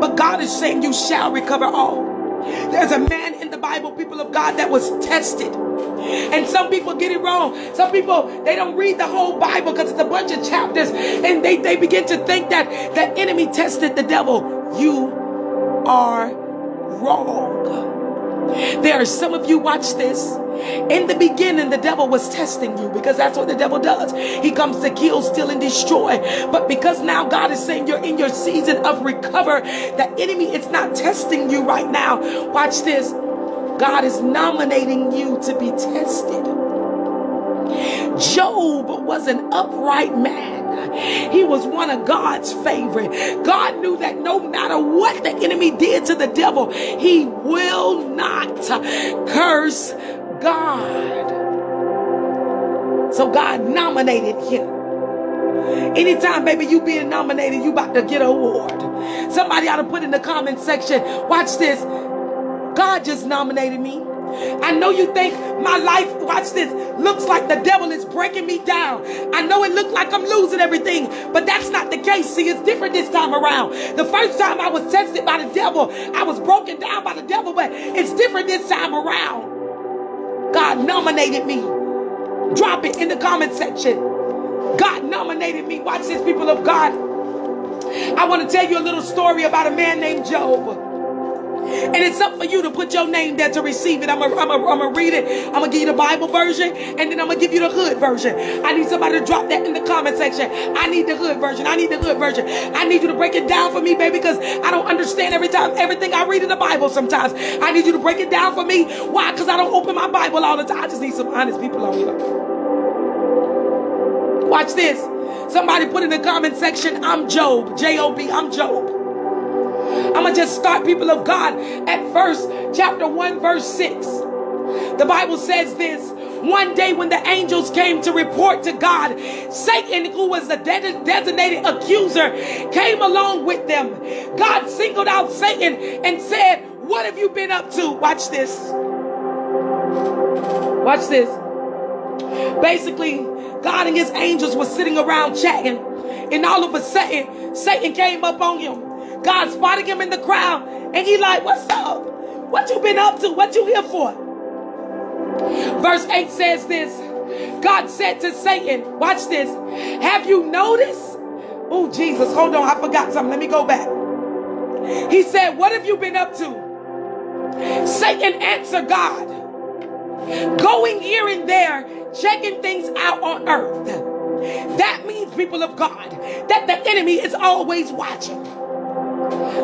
But God is saying you shall recover all. There's a man in the Bible, people of God, that was tested. And some people get it wrong. Some people, they don't read the whole Bible because it's a bunch of chapters. And they, they begin to think that the enemy tested the devil. You are wrong. There are some of you, watch this. In the beginning, the devil was testing you because that's what the devil does. He comes to kill, steal, and destroy. But because now God is saying you're in your season of recover, the enemy is not testing you right now. Watch this. God is nominating you to be tested. Job was an upright man. He was one of God's favorite. God knew that no matter what the enemy did to the devil, he will not curse God. So God nominated him. Anytime, baby, you being nominated, you about to get an award. Somebody ought to put in the comment section, watch this. God just nominated me. I know you think my life, watch this, looks like the devil is breaking me down. I know it looks like I'm losing everything, but that's not the case. See, it's different this time around. The first time I was tested by the devil, I was broken down by the devil, but it's different this time around. God nominated me. Drop it in the comment section. God nominated me. Watch this, people of God. I want to tell you a little story about a man named Job. And it's up for you to put your name there to receive it. I'm going to read it. I'm going to give you the Bible version and then I'm going to give you the hood version. I need somebody to drop that in the comment section. I need the hood version. I need the hood version. I need you to break it down for me, baby, because I don't understand every time everything I read in the Bible sometimes. I need you to break it down for me. Why? Because I don't open my Bible all the time. I just need some honest people on here. Watch this. Somebody put in the comment section, I'm Job. J O B. I'm Job. I'm going to just start, people of God, at verse chapter 1, verse 6. The Bible says this one day when the angels came to report to God, Satan, who was the designated accuser, came along with them. God singled out Satan and said, What have you been up to? Watch this. Watch this. Basically, God and his angels were sitting around chatting, and all of a sudden, Satan came up on him. God spotted him in the crowd and he like, what's up? What you been up to? What you here for? Verse 8 says this. God said to Satan, watch this. Have you noticed? Oh, Jesus, hold on. I forgot something. Let me go back. He said, what have you been up to? Satan answered God. Going here and there, checking things out on earth. That means, people of God, that the enemy is always watching.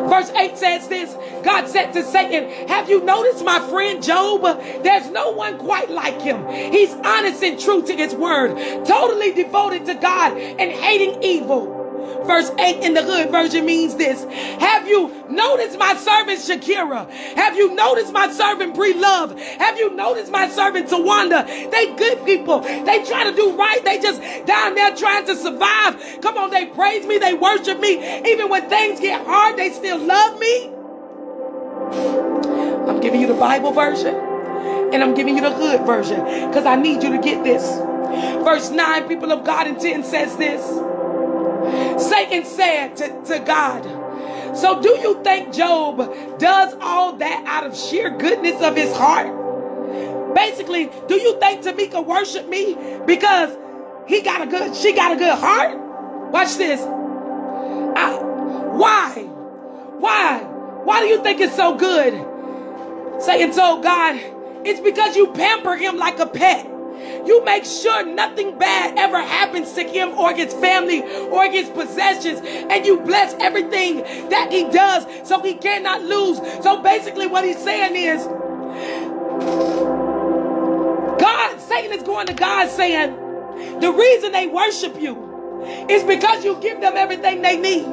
Verse 8 says this God said to Satan, Have you noticed my friend Job? There's no one quite like him. He's honest and true to his word, totally devoted to God and hating evil. Verse 8 in the hood version means this. Have you noticed my servant Shakira? Have you noticed my servant Bree Love? Have you noticed my servant Tawanda? They good people. They try to do right. They just down there trying to survive. Come on, they praise me. They worship me. Even when things get hard, they still love me. I'm giving you the Bible version and I'm giving you the hood version because I need you to get this. Verse 9, people of God, in 10 says this. Satan said to, to God, So do you think Job does all that out of sheer goodness of his heart? Basically, do you think Tamika worship me because he got a good, she got a good heart? Watch this. I, why? Why? Why do you think it's so good? Satan told God, it's because you pamper him like a pet. You make sure nothing bad ever happens to him or his family or his possessions. And you bless everything that he does so he cannot lose. So basically, what he's saying is God, Satan is going to God saying, the reason they worship you is because you give them everything they need.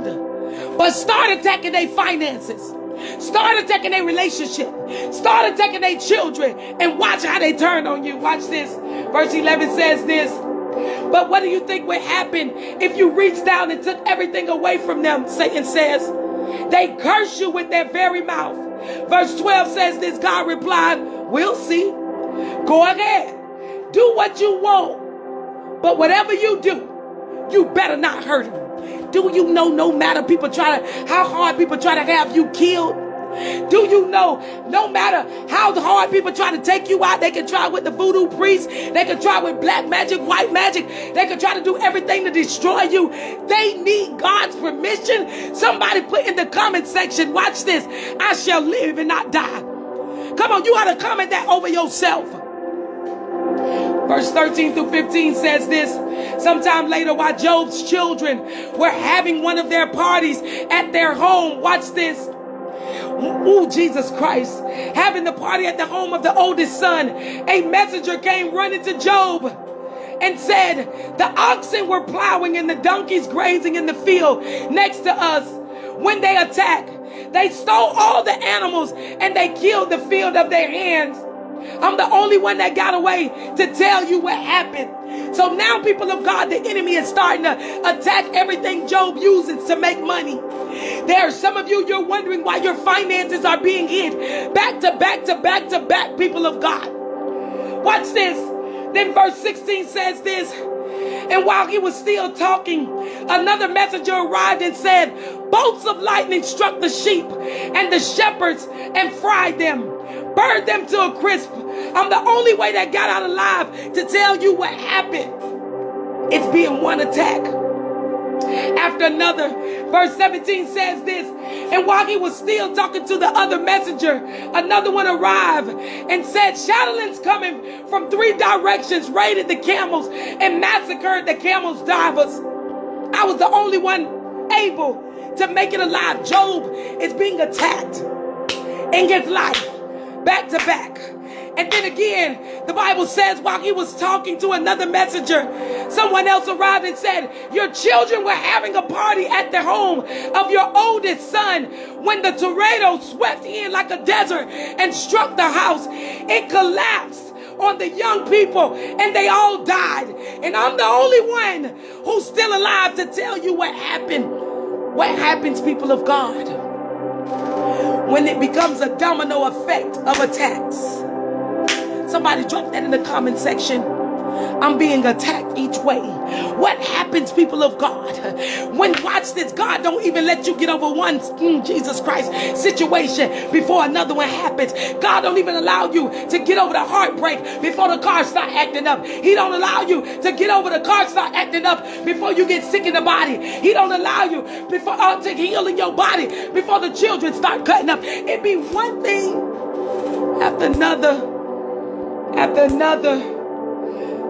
But start attacking their finances. Start attacking their relationship. Start attacking their children and watch how they turn on you. Watch this. Verse 11 says this. But what do you think would happen if you reached down and took everything away from them? Satan says. They curse you with their very mouth. Verse 12 says this. God replied, We'll see. Go ahead. Do what you want. But whatever you do, you better not hurt him. Do you know no matter people try to, how hard people try to have you killed? Do you know no matter how hard people try to take you out, they can try with the voodoo priest, they can try with black magic, white magic, they can try to do everything to destroy you. They need God's permission. Somebody put in the comment section, watch this. I shall live and not die. Come on, you ought to comment that over yourself. Verse 13 through 15 says this. Sometime later, while Job's children were having one of their parties at their home, watch this. Oh, Jesus Christ. Having the party at the home of the oldest son, a messenger came running to Job and said, The oxen were plowing and the donkeys grazing in the field next to us. When they attacked, they stole all the animals and they killed the field of their hands. I'm the only one that got away to tell you what happened. So now, people of God, the enemy is starting to attack everything Job uses to make money. There are some of you, you're wondering why your finances are being hit back to back to back to back, people of God. Watch this. Then verse 16 says this. And while he was still talking, another messenger arrived and said, Bolts of lightning struck the sheep and the shepherds and fried them, burned them to a crisp. I'm the only way that got out alive to tell you what happened. It's being one attack after another. Verse 17 says this, and while he was still talking to the other messenger, another one arrived and said, Shadowlands coming from three directions, raided the camels and massacred the camels' divers. I was the only one able to make it alive. Job is being attacked in his life, back to back. And then again, the Bible says while he was talking to another messenger, someone else arrived and said, Your children were having a party at the home of your oldest son when the tornado swept in like a desert and struck the house. It collapsed on the young people and they all died. And I'm the only one who's still alive to tell you what happened. What happens, people of God, when it becomes a domino effect of attacks? Somebody drop that in the comment section. I'm being attacked each way. What happens, people of God, when watch this? God don't even let you get over one mm, Jesus Christ situation before another one happens. God don't even allow you to get over the heartbreak before the car start acting up. He don't allow you to get over the car start acting up before you get sick in the body. He don't allow you before uh, to heal in your body before the children start cutting up. It be one thing after another after another.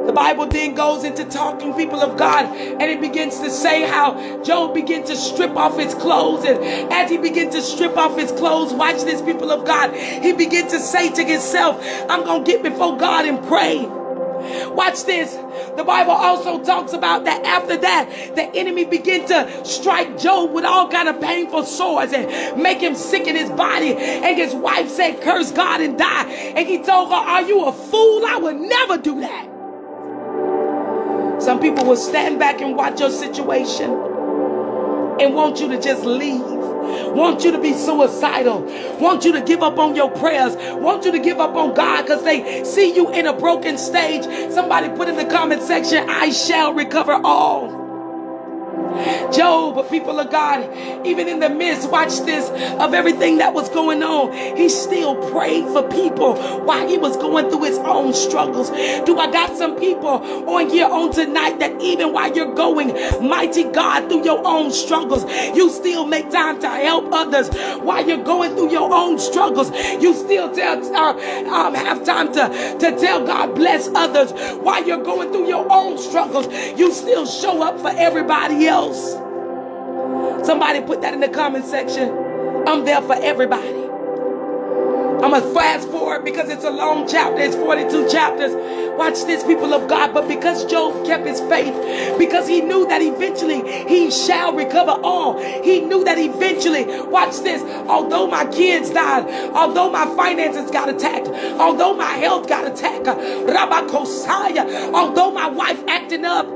The Bible then goes into talking people of God and it begins to say how Job began to strip off his clothes. And as he began to strip off his clothes, watch this people of God, he began to say to himself, I'm going to get before God and pray. Watch this. The Bible also talks about that after that, the enemy began to strike Job with all kind of painful sores and make him sick in his body. And his wife said, curse God and die. And he told her, are you a fool? I would never do that. Some people will stand back and watch your situation and want you to just leave want you to be suicidal, want you to give up on your prayers, want you to give up on God because they see you in a broken stage. Somebody put in the comment section, I shall recover all. Job, people of God, even in the midst, watch this, of everything that was going on, he still prayed for people while he was going through his own struggles. Do I got some people on here on tonight that even while you're going, mighty God, through your own struggles, you still make time to help others while you're going through your own struggles. You still tell, uh, um, have time to, to tell God bless others while you're going through your own struggles. You still show up for everybody else Somebody put that in the comment section. I'm there for everybody. I'm going to fast forward because it's a long chapter. It's 42 chapters. Watch this, people of God. But because Job kept his faith, because he knew that eventually he shall recover all, he knew that eventually, watch this, although my kids died, although my finances got attacked, although my health got attacked, although my wife acting up,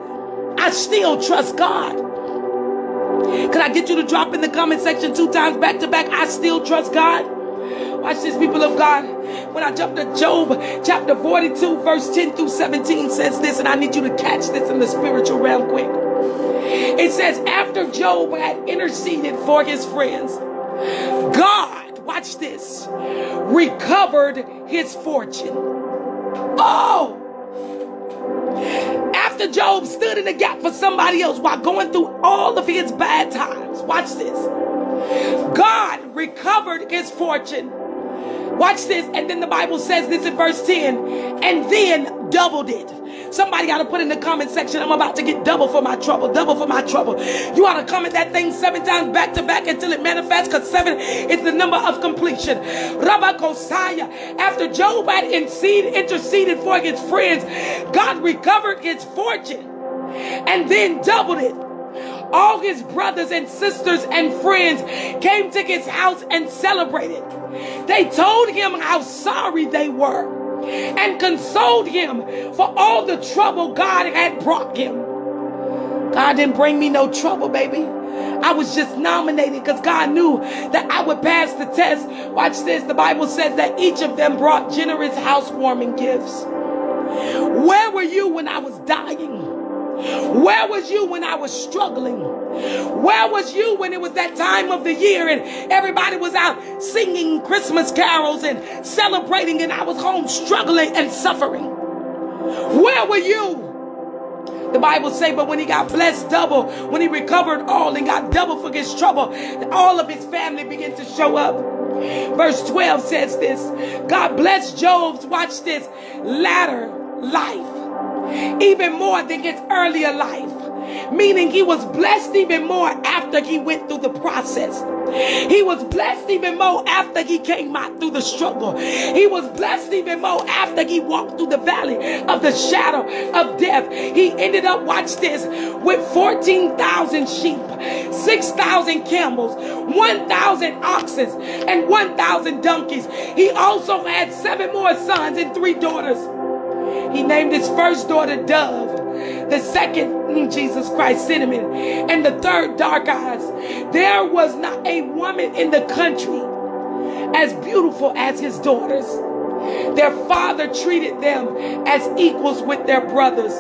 I still trust God. Can I get you to drop in the comment section two times back to back? I still trust God. Watch this, people of God. When I jump to Job chapter 42, verse 10 through 17 says this, and I need you to catch this in the spiritual realm quick. It says, after Job had interceded for his friends, God, watch this, recovered his fortune. Oh! After Job stood in the gap for somebody else while going through all of his bad times, watch this. God recovered his fortune. Watch this. And then the Bible says this in verse 10 and then doubled it. Somebody got to put in the comment section, I'm about to get double for my trouble, double for my trouble. You ought to comment that thing seven times back to back until it manifests because seven is the number of completion. Rabbi Kosiah, after Job had interceded for his friends, God recovered his fortune and then doubled it. All his brothers and sisters and friends came to his house and celebrated. They told him how sorry they were and consoled him for all the trouble God had brought him. God didn't bring me no trouble, baby. I was just nominated because God knew that I would pass the test. Watch this. The Bible says that each of them brought generous housewarming gifts. Where were you when I was dying? Where was you when I was struggling? Where was you when it was that time of the year and everybody was out singing Christmas carols and celebrating and I was home struggling and suffering? Where were you? The Bible say, but when he got blessed double, when he recovered all and got double for his trouble, all of his family began to show up. Verse 12 says this, God bless Job's, watch this, latter life, even more than his earlier life meaning he was blessed even more after he went through the process. He was blessed even more after he came out through the struggle. He was blessed even more after he walked through the valley of the shadow of death. He ended up, watch this, with 14,000 sheep, 6,000 camels, 1,000 oxen, and 1,000 donkeys. He also had seven more sons and three daughters. He named his first daughter Dove the second mm, Jesus Christ cinnamon, and the third dark eyes. There was not a woman in the country as beautiful as his daughters. Their father treated them as equals with their brothers,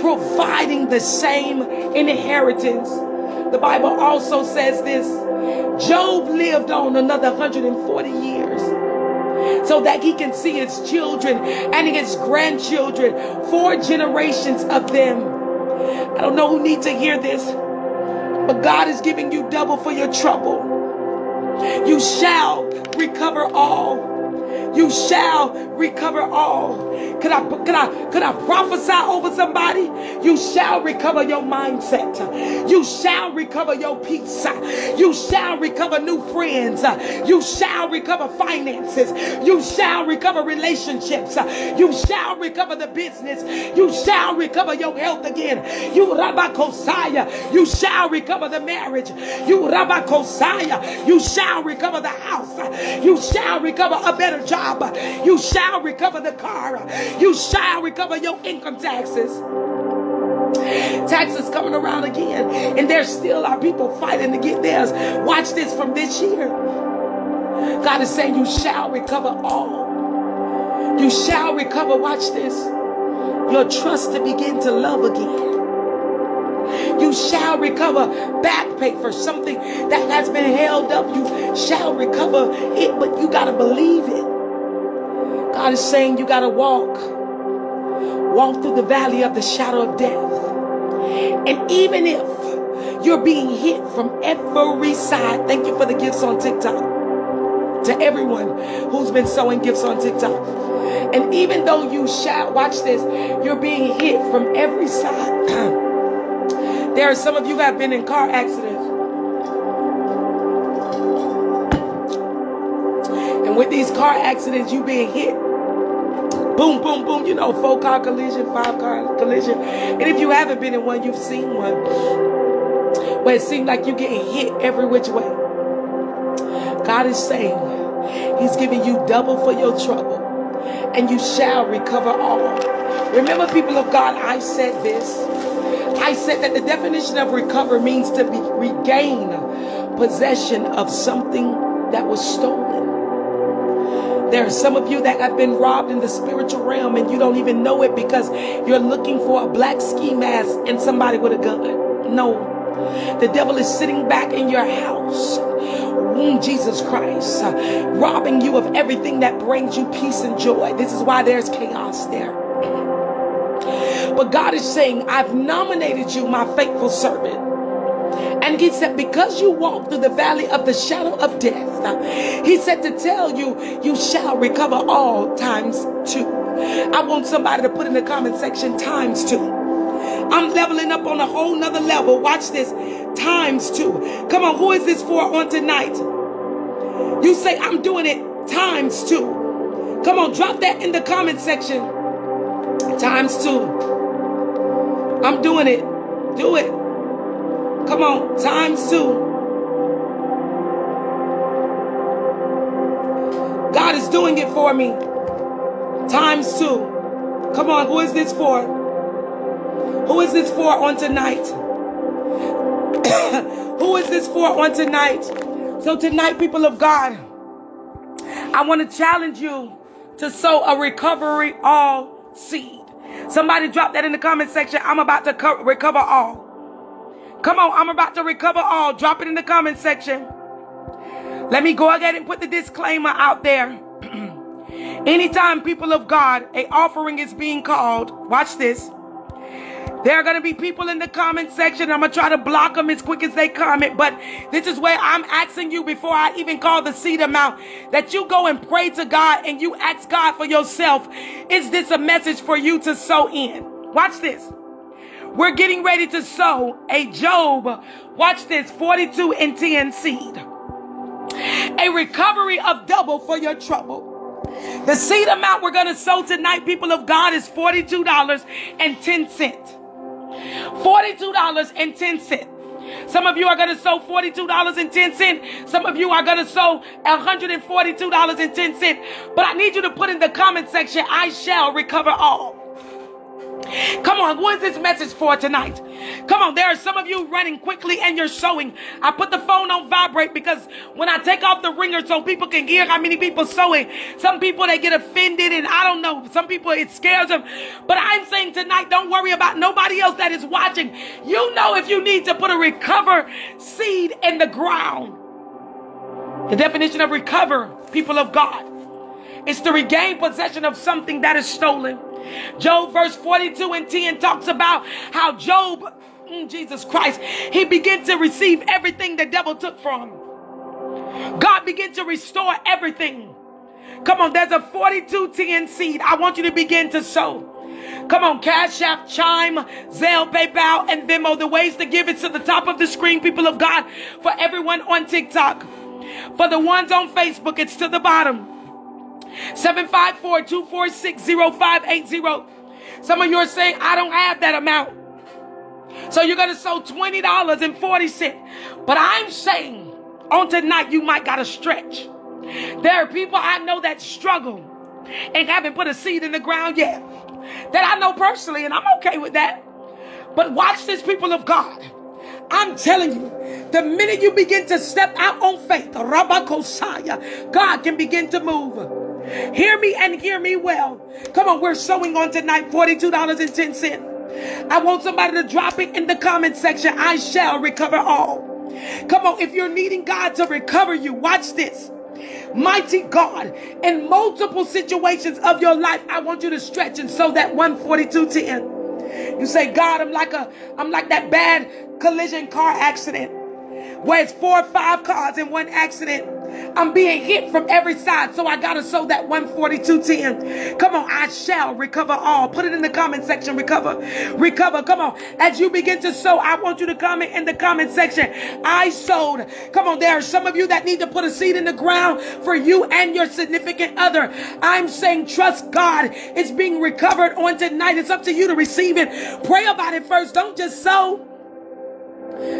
providing the same inheritance. The Bible also says this Job lived on another 140 years so that he can see his children and his grandchildren, four generations of them. I don't know who needs to hear this, but God is giving you double for your trouble. You shall recover all. You shall recover all. Could I, could I, could I prophesy over somebody? You shall recover your mindset. You shall recover your peace. You shall recover new friends. You shall recover finances. You shall recover relationships. You shall recover the business. You shall recover your health again. You Rabakosaya. You shall recover the marriage. You Rabakosaya. You shall recover the house. You shall recover a better job. You shall recover the car you shall recover your income taxes. Taxes coming around again, and there still are people fighting to get theirs. Watch this from this year. God is saying, You shall recover all. You shall recover, watch this, your trust to begin to love again. You shall recover back pay for something that has been held up. You shall recover it, but you got to believe it. God is saying you got to walk. Walk through the valley of the shadow of death. And even if you're being hit from every side, thank you for the gifts on TikTok. To everyone who's been sowing gifts on TikTok. And even though you shall, watch this, you're being hit from every side. there are some of you have been in car accidents. And with these car accidents, you being hit boom, boom, boom. You know, four car collision, five car collision. And if you haven't been in one, you've seen one where it seems like you're getting hit every which way. God is saying He's giving you double for your trouble, and you shall recover all. Remember, people of God, I said this. I said that the definition of recover means to be regain possession of something that was stolen. There are some of you that have been robbed in the spiritual realm and you don't even know it because you're looking for a black ski mask and somebody with a gun. No. The devil is sitting back in your house. Jesus Christ, uh, robbing you of everything that brings you peace and joy. This is why there's chaos there. But God is saying, I've nominated you my faithful servant. And he said, because you walk through the valley of the shadow of death, uh, he said to tell you, you shall recover all times two. I want somebody to put in the comment section times two. I'm leveling up on a whole nother level. Watch this. Times two. Come on, who is this for on tonight? You say, I'm doing it times two. Come on, drop that in the comment section. Times two. I'm doing it. Do it. Come on, times two. God is doing it for me. Times two. Come on, who is this for? Who is this for on tonight? Who is this for on tonight? So tonight, people of God, I want to challenge you to sow a recovery all seed. Somebody drop that in the comment section. I'm about to co- recover all. Come on, I'm about to recover all. Drop it in the comment section. Let me go ahead and put the disclaimer out there. Anytime people of God, a offering is being called, watch this. There are going to be people in the comment section. I'm going to try to block them as quick as they comment. But this is where I'm asking you before I even call the seed amount that you go and pray to God and you ask God for yourself. Is this a message for you to sow in? Watch this. We're getting ready to sow a Job. Watch this 42 and 10 seed. A recovery of double for your trouble. The seed amount we're going to sow tonight, people of God, is $42.10. $42.10. Some of you are going to sow $42.10. Some of you are going to sow $142.10. But I need you to put in the comment section, I shall recover all. Come on, what is this message for tonight? Come on, there are some of you running quickly and you're sowing. I put the phone on vibrate because when I take off the ringer so people can hear how many people sowing, some people they get offended and I don't know, some people it scares them. But I'm saying tonight, don't worry about nobody else that is watching. You know if you need to put a recover seed in the ground. The definition of recover, people of God, is to regain possession of something that is stolen. Job verse 42 and 10 talks about how Job, mm, Jesus Christ, he began to receive everything the devil took from him. God began to restore everything. Come on, there's a 4210 seed. I want you to begin to sow. Come on, Cash App, Chime, Zelle, PayPal, and Venmo. The ways to give it to the top of the screen, people of God, for everyone on TikTok. For the ones on Facebook, it's to the bottom. 754-246-0580. Some of you are saying, I don't have that amount. So you're going to sow $20.40. But I'm saying on tonight, you might got to stretch. There are people I know that struggle and haven't put a seed in the ground yet. That I know personally, and I'm okay with that. But watch this, people of God. I'm telling you, the minute you begin to step out on faith, God can begin to move. Hear me and hear me well. Come on, we're sowing on tonight $42.10. I want somebody to drop it in the comment section. I shall recover all. Come on, if you're needing God to recover you, watch this. Mighty God, in multiple situations of your life, I want you to stretch and sow that 142.10. You say, God, I'm like a, I'm like that bad collision car accident where it's four or five cars in one accident I'm being hit from every side, so I gotta sow that 142.10. Come on, I shall recover all. Put it in the comment section. Recover, recover. Come on, as you begin to sow, I want you to comment in the comment section. I sowed. Come on, there are some of you that need to put a seed in the ground for you and your significant other. I'm saying, trust God. It's being recovered on tonight. It's up to you to receive it. Pray about it first. Don't just sow.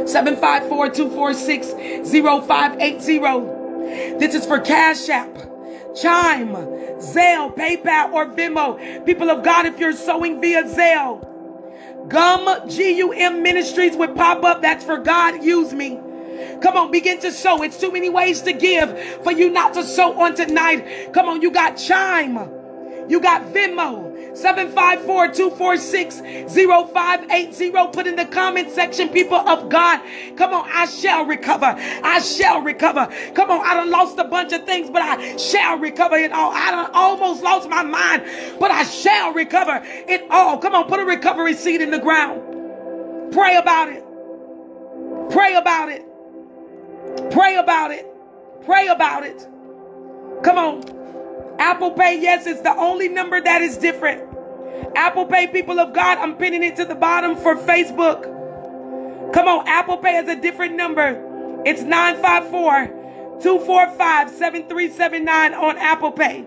754 246 0580. This is for Cash App, Chime, Zelle, PayPal, or Venmo. People of God, if you're sowing via Zelle, Gum G-U-M Ministries would pop up. That's for God, use me. Come on, begin to sow. It's too many ways to give for you not to sow on tonight. Come on, you got Chime. You got Venmo. 754-246-0580. Put in the comment section, people of God. Come on, I shall recover. I shall recover. Come on, I done lost a bunch of things, but I shall recover it all. I done almost lost my mind, but I shall recover it all. Come on, put a recovery seed in the ground. Pray about it. Pray about it. Pray about it. Pray about it. Come on. Apple Pay, yes, it's the only number that is different. Apple Pay, people of God, I'm pinning it to the bottom for Facebook. Come on, Apple Pay is a different number. It's 954 245 7379 on Apple Pay.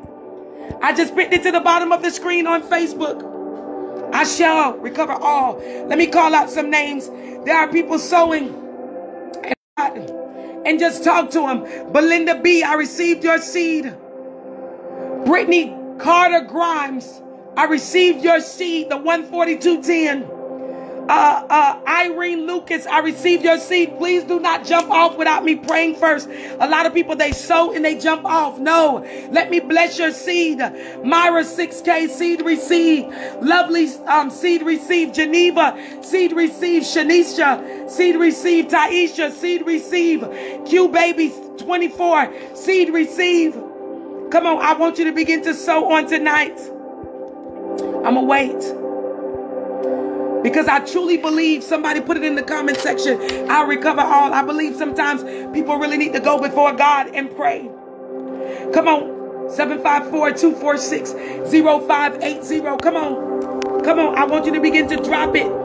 I just pinned it to the bottom of the screen on Facebook. I shall recover all. Let me call out some names. There are people sowing and just talk to them. Belinda B, I received your seed. Brittany Carter Grimes, I received your seed, the 14210. Uh, uh, Irene Lucas, I received your seed. Please do not jump off without me praying first. A lot of people, they sow and they jump off. No, let me bless your seed. Myra 6K, seed received. Lovely um, seed received. Geneva, seed received. Shanisha, seed received. Taisha, seed received. Q Baby 24, seed received. Come on, I want you to begin to sow on tonight. I'm going to wait. Because I truly believe, somebody put it in the comment section, I'll recover all. I believe sometimes people really need to go before God and pray. Come on. 754-246-0580. Come on. Come on. I want you to begin to drop it.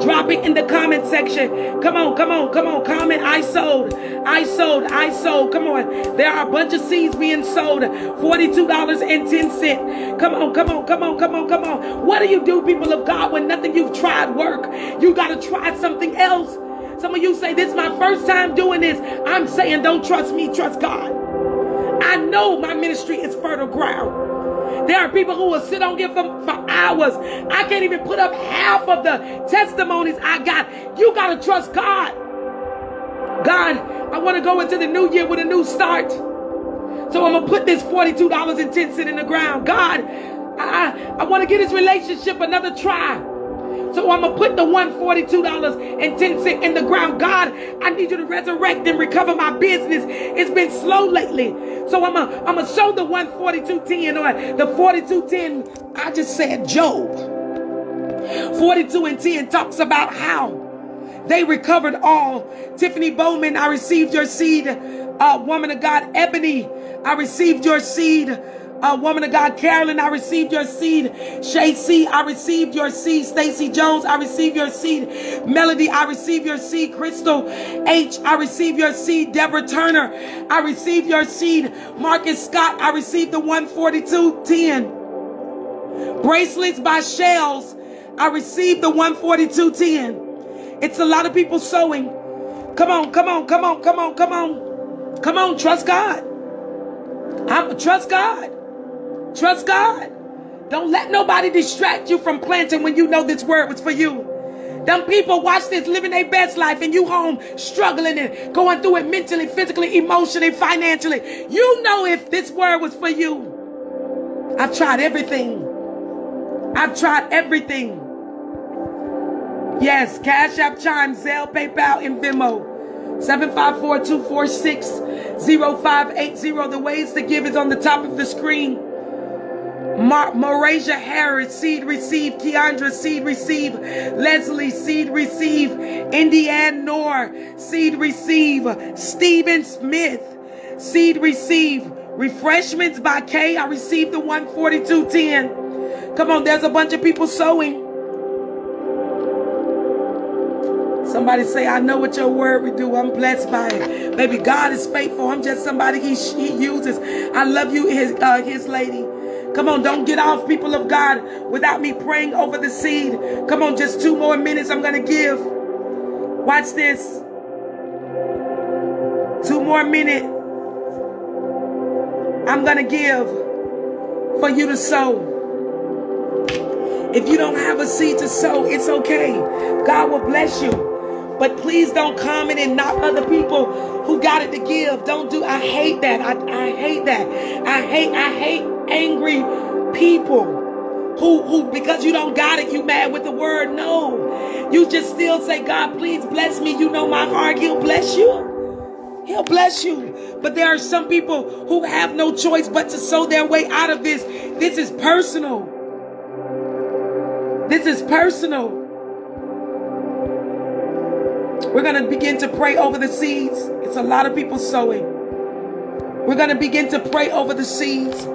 Drop it in the comment section. Come on, come on, come on. Comment, I sold. I sold. I sold. Come on. There are a bunch of seeds being sold. $42.10. Come on, come on, come on, come on, come on. What do you do, people of God, when nothing you've tried work? You got to try something else. Some of you say, this is my first time doing this. I'm saying, don't trust me, trust God. I know my ministry is fertile ground. There are people who will sit on here for, for hours. I can't even put up half of the testimonies I got. You got to trust God. God, I want to go into the new year with a new start. So I'm going to put this $42.10 in the ground. God, I, I want to get this relationship another try. So I'm going to put the $142.10 in the ground. God, I need you to resurrect and recover my business. It's been slow lately. So I'm going to I'm to show the 142.10 or the 42.10. I just said Job. 42 and 10 talks about how they recovered all. Tiffany Bowman, I received your seed. Uh, woman of God, Ebony, I received your seed. Uh, woman of God, Carolyn, I received your seed. Shay C, I received your seed. Stacy Jones, I received your seed. Melody, I received your seed. Crystal H, I received your seed. Deborah Turner, I received your seed. Marcus Scott, I received the 142.10. Bracelets by Shells, I received the 142.10. It's a lot of people sowing. Come on, come on, come on, come on, come on. Come on, trust God. I'm, trust God. Trust God. Don't let nobody distract you from planting when you know this word was for you. Them people watch this living their best life and you home struggling and going through it mentally, physically, emotionally, financially. You know if this word was for you. I've tried everything. I've tried everything. Yes, Cash App, Chime, Zelle, PayPal, and Venmo. 754-246-0580. The ways to give is on the top of the screen. Mar Marasia Harris, seed receive. Keandra, seed receive. Leslie, seed receive. Indiana Noor, seed receive. Stephen Smith, seed receive. Refreshments by K, I received the 142.10. Come on, there's a bunch of people sowing. Somebody say, I know what your word would do. I'm blessed by it. Baby, God is faithful. I'm just somebody he, he uses. I love you, his, uh, his lady. Come on, don't get off, people of God, without me praying over the seed. Come on, just two more minutes I'm going to give. Watch this. Two more minutes. I'm going to give for you to sow. If you don't have a seed to sow, it's okay. God will bless you. But please don't comment and knock other people who got it to give. Don't do. I hate that. I, I hate that. I hate. I hate angry people. Who, who, because you don't got it, you mad with the word. No. You just still say, God, please bless me. You know my heart. He'll bless you. He'll bless you. But there are some people who have no choice but to sow their way out of this. This is personal. This is personal. We're going to begin to pray over the seeds. It's a lot of people sowing. We're going to begin to pray over the seeds.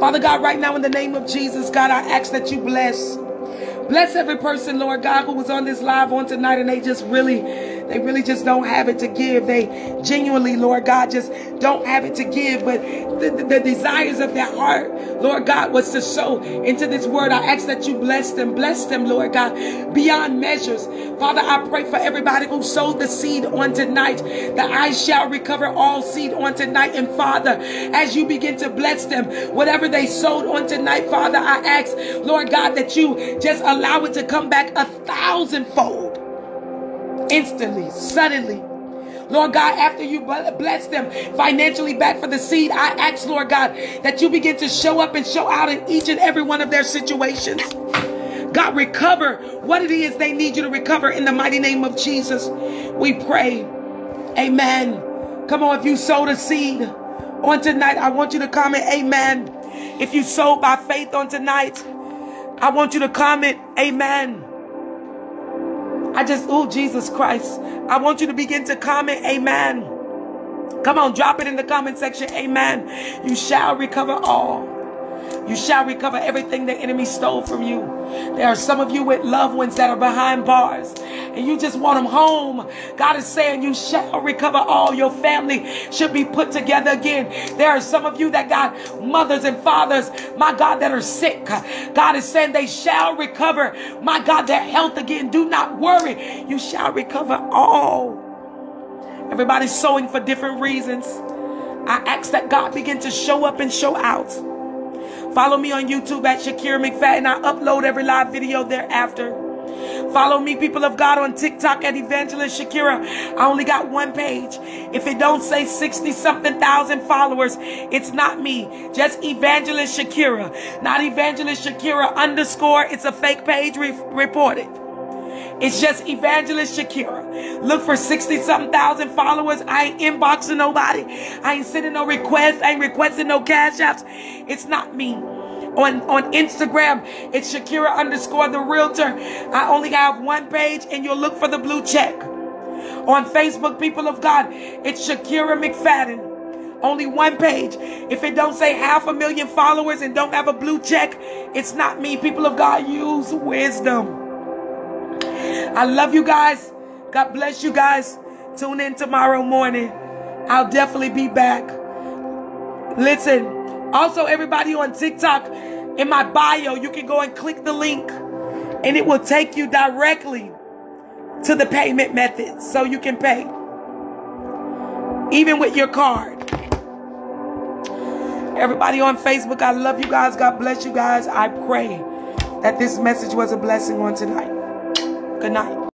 Father God, right now in the name of Jesus, God, I ask that you bless. Bless every person, Lord God, who was on this live on tonight and they just really they really just don't have it to give. They genuinely, Lord God, just don't have it to give. But the, the, the desires of their heart, Lord God, was to sow into this word. I ask that you bless them. Bless them, Lord God, beyond measures. Father, I pray for everybody who sowed the seed on tonight that I shall recover all seed on tonight. And Father, as you begin to bless them, whatever they sowed on tonight, Father, I ask, Lord God, that you just allow it to come back a thousandfold instantly, suddenly. Lord God, after you bless them financially back for the seed, I ask, Lord God, that you begin to show up and show out in each and every one of their situations. God, recover what it is they need you to recover in the mighty name of Jesus. We pray. Amen. Come on, if you sowed a seed on tonight, I want you to comment, Amen. If you sowed by faith on tonight, I want you to comment, Amen. I just, oh, Jesus Christ. I want you to begin to comment, Amen. Come on, drop it in the comment section, Amen. You shall recover all. You shall recover everything the enemy stole from you. There are some of you with loved ones that are behind bars and you just want them home. God is saying you shall recover all. Your family should be put together again. There are some of you that got mothers and fathers, my God, that are sick. God is saying they shall recover, my God, their health again. Do not worry. You shall recover all. Everybody's sowing for different reasons. I ask that God begin to show up and show out. Follow me on YouTube at Shakira McFadden. I upload every live video thereafter. Follow me, people of God, on TikTok at Evangelist Shakira. I only got one page. If it don't say 60 something thousand followers, it's not me. Just Evangelist Shakira. Not Evangelist Shakira underscore. It's a fake page re reported. It's just Evangelist Shakira. Look for 60 something thousand followers. I ain't inboxing nobody. I ain't sending no requests. I ain't requesting no cash apps. It's not me. On, on Instagram, it's Shakira underscore the realtor. I only have one page and you'll look for the blue check. On Facebook, people of God, it's Shakira McFadden. Only one page. If it don't say half a million followers and don't have a blue check, it's not me. People of God, use wisdom. I love you guys. God bless you guys. Tune in tomorrow morning. I'll definitely be back. Listen, also everybody on TikTok, in my bio, you can go and click the link and it will take you directly to the payment method so you can pay. Even with your card. Everybody on Facebook, I love you guys. God bless you guys. I pray that this message was a blessing on tonight. Good night.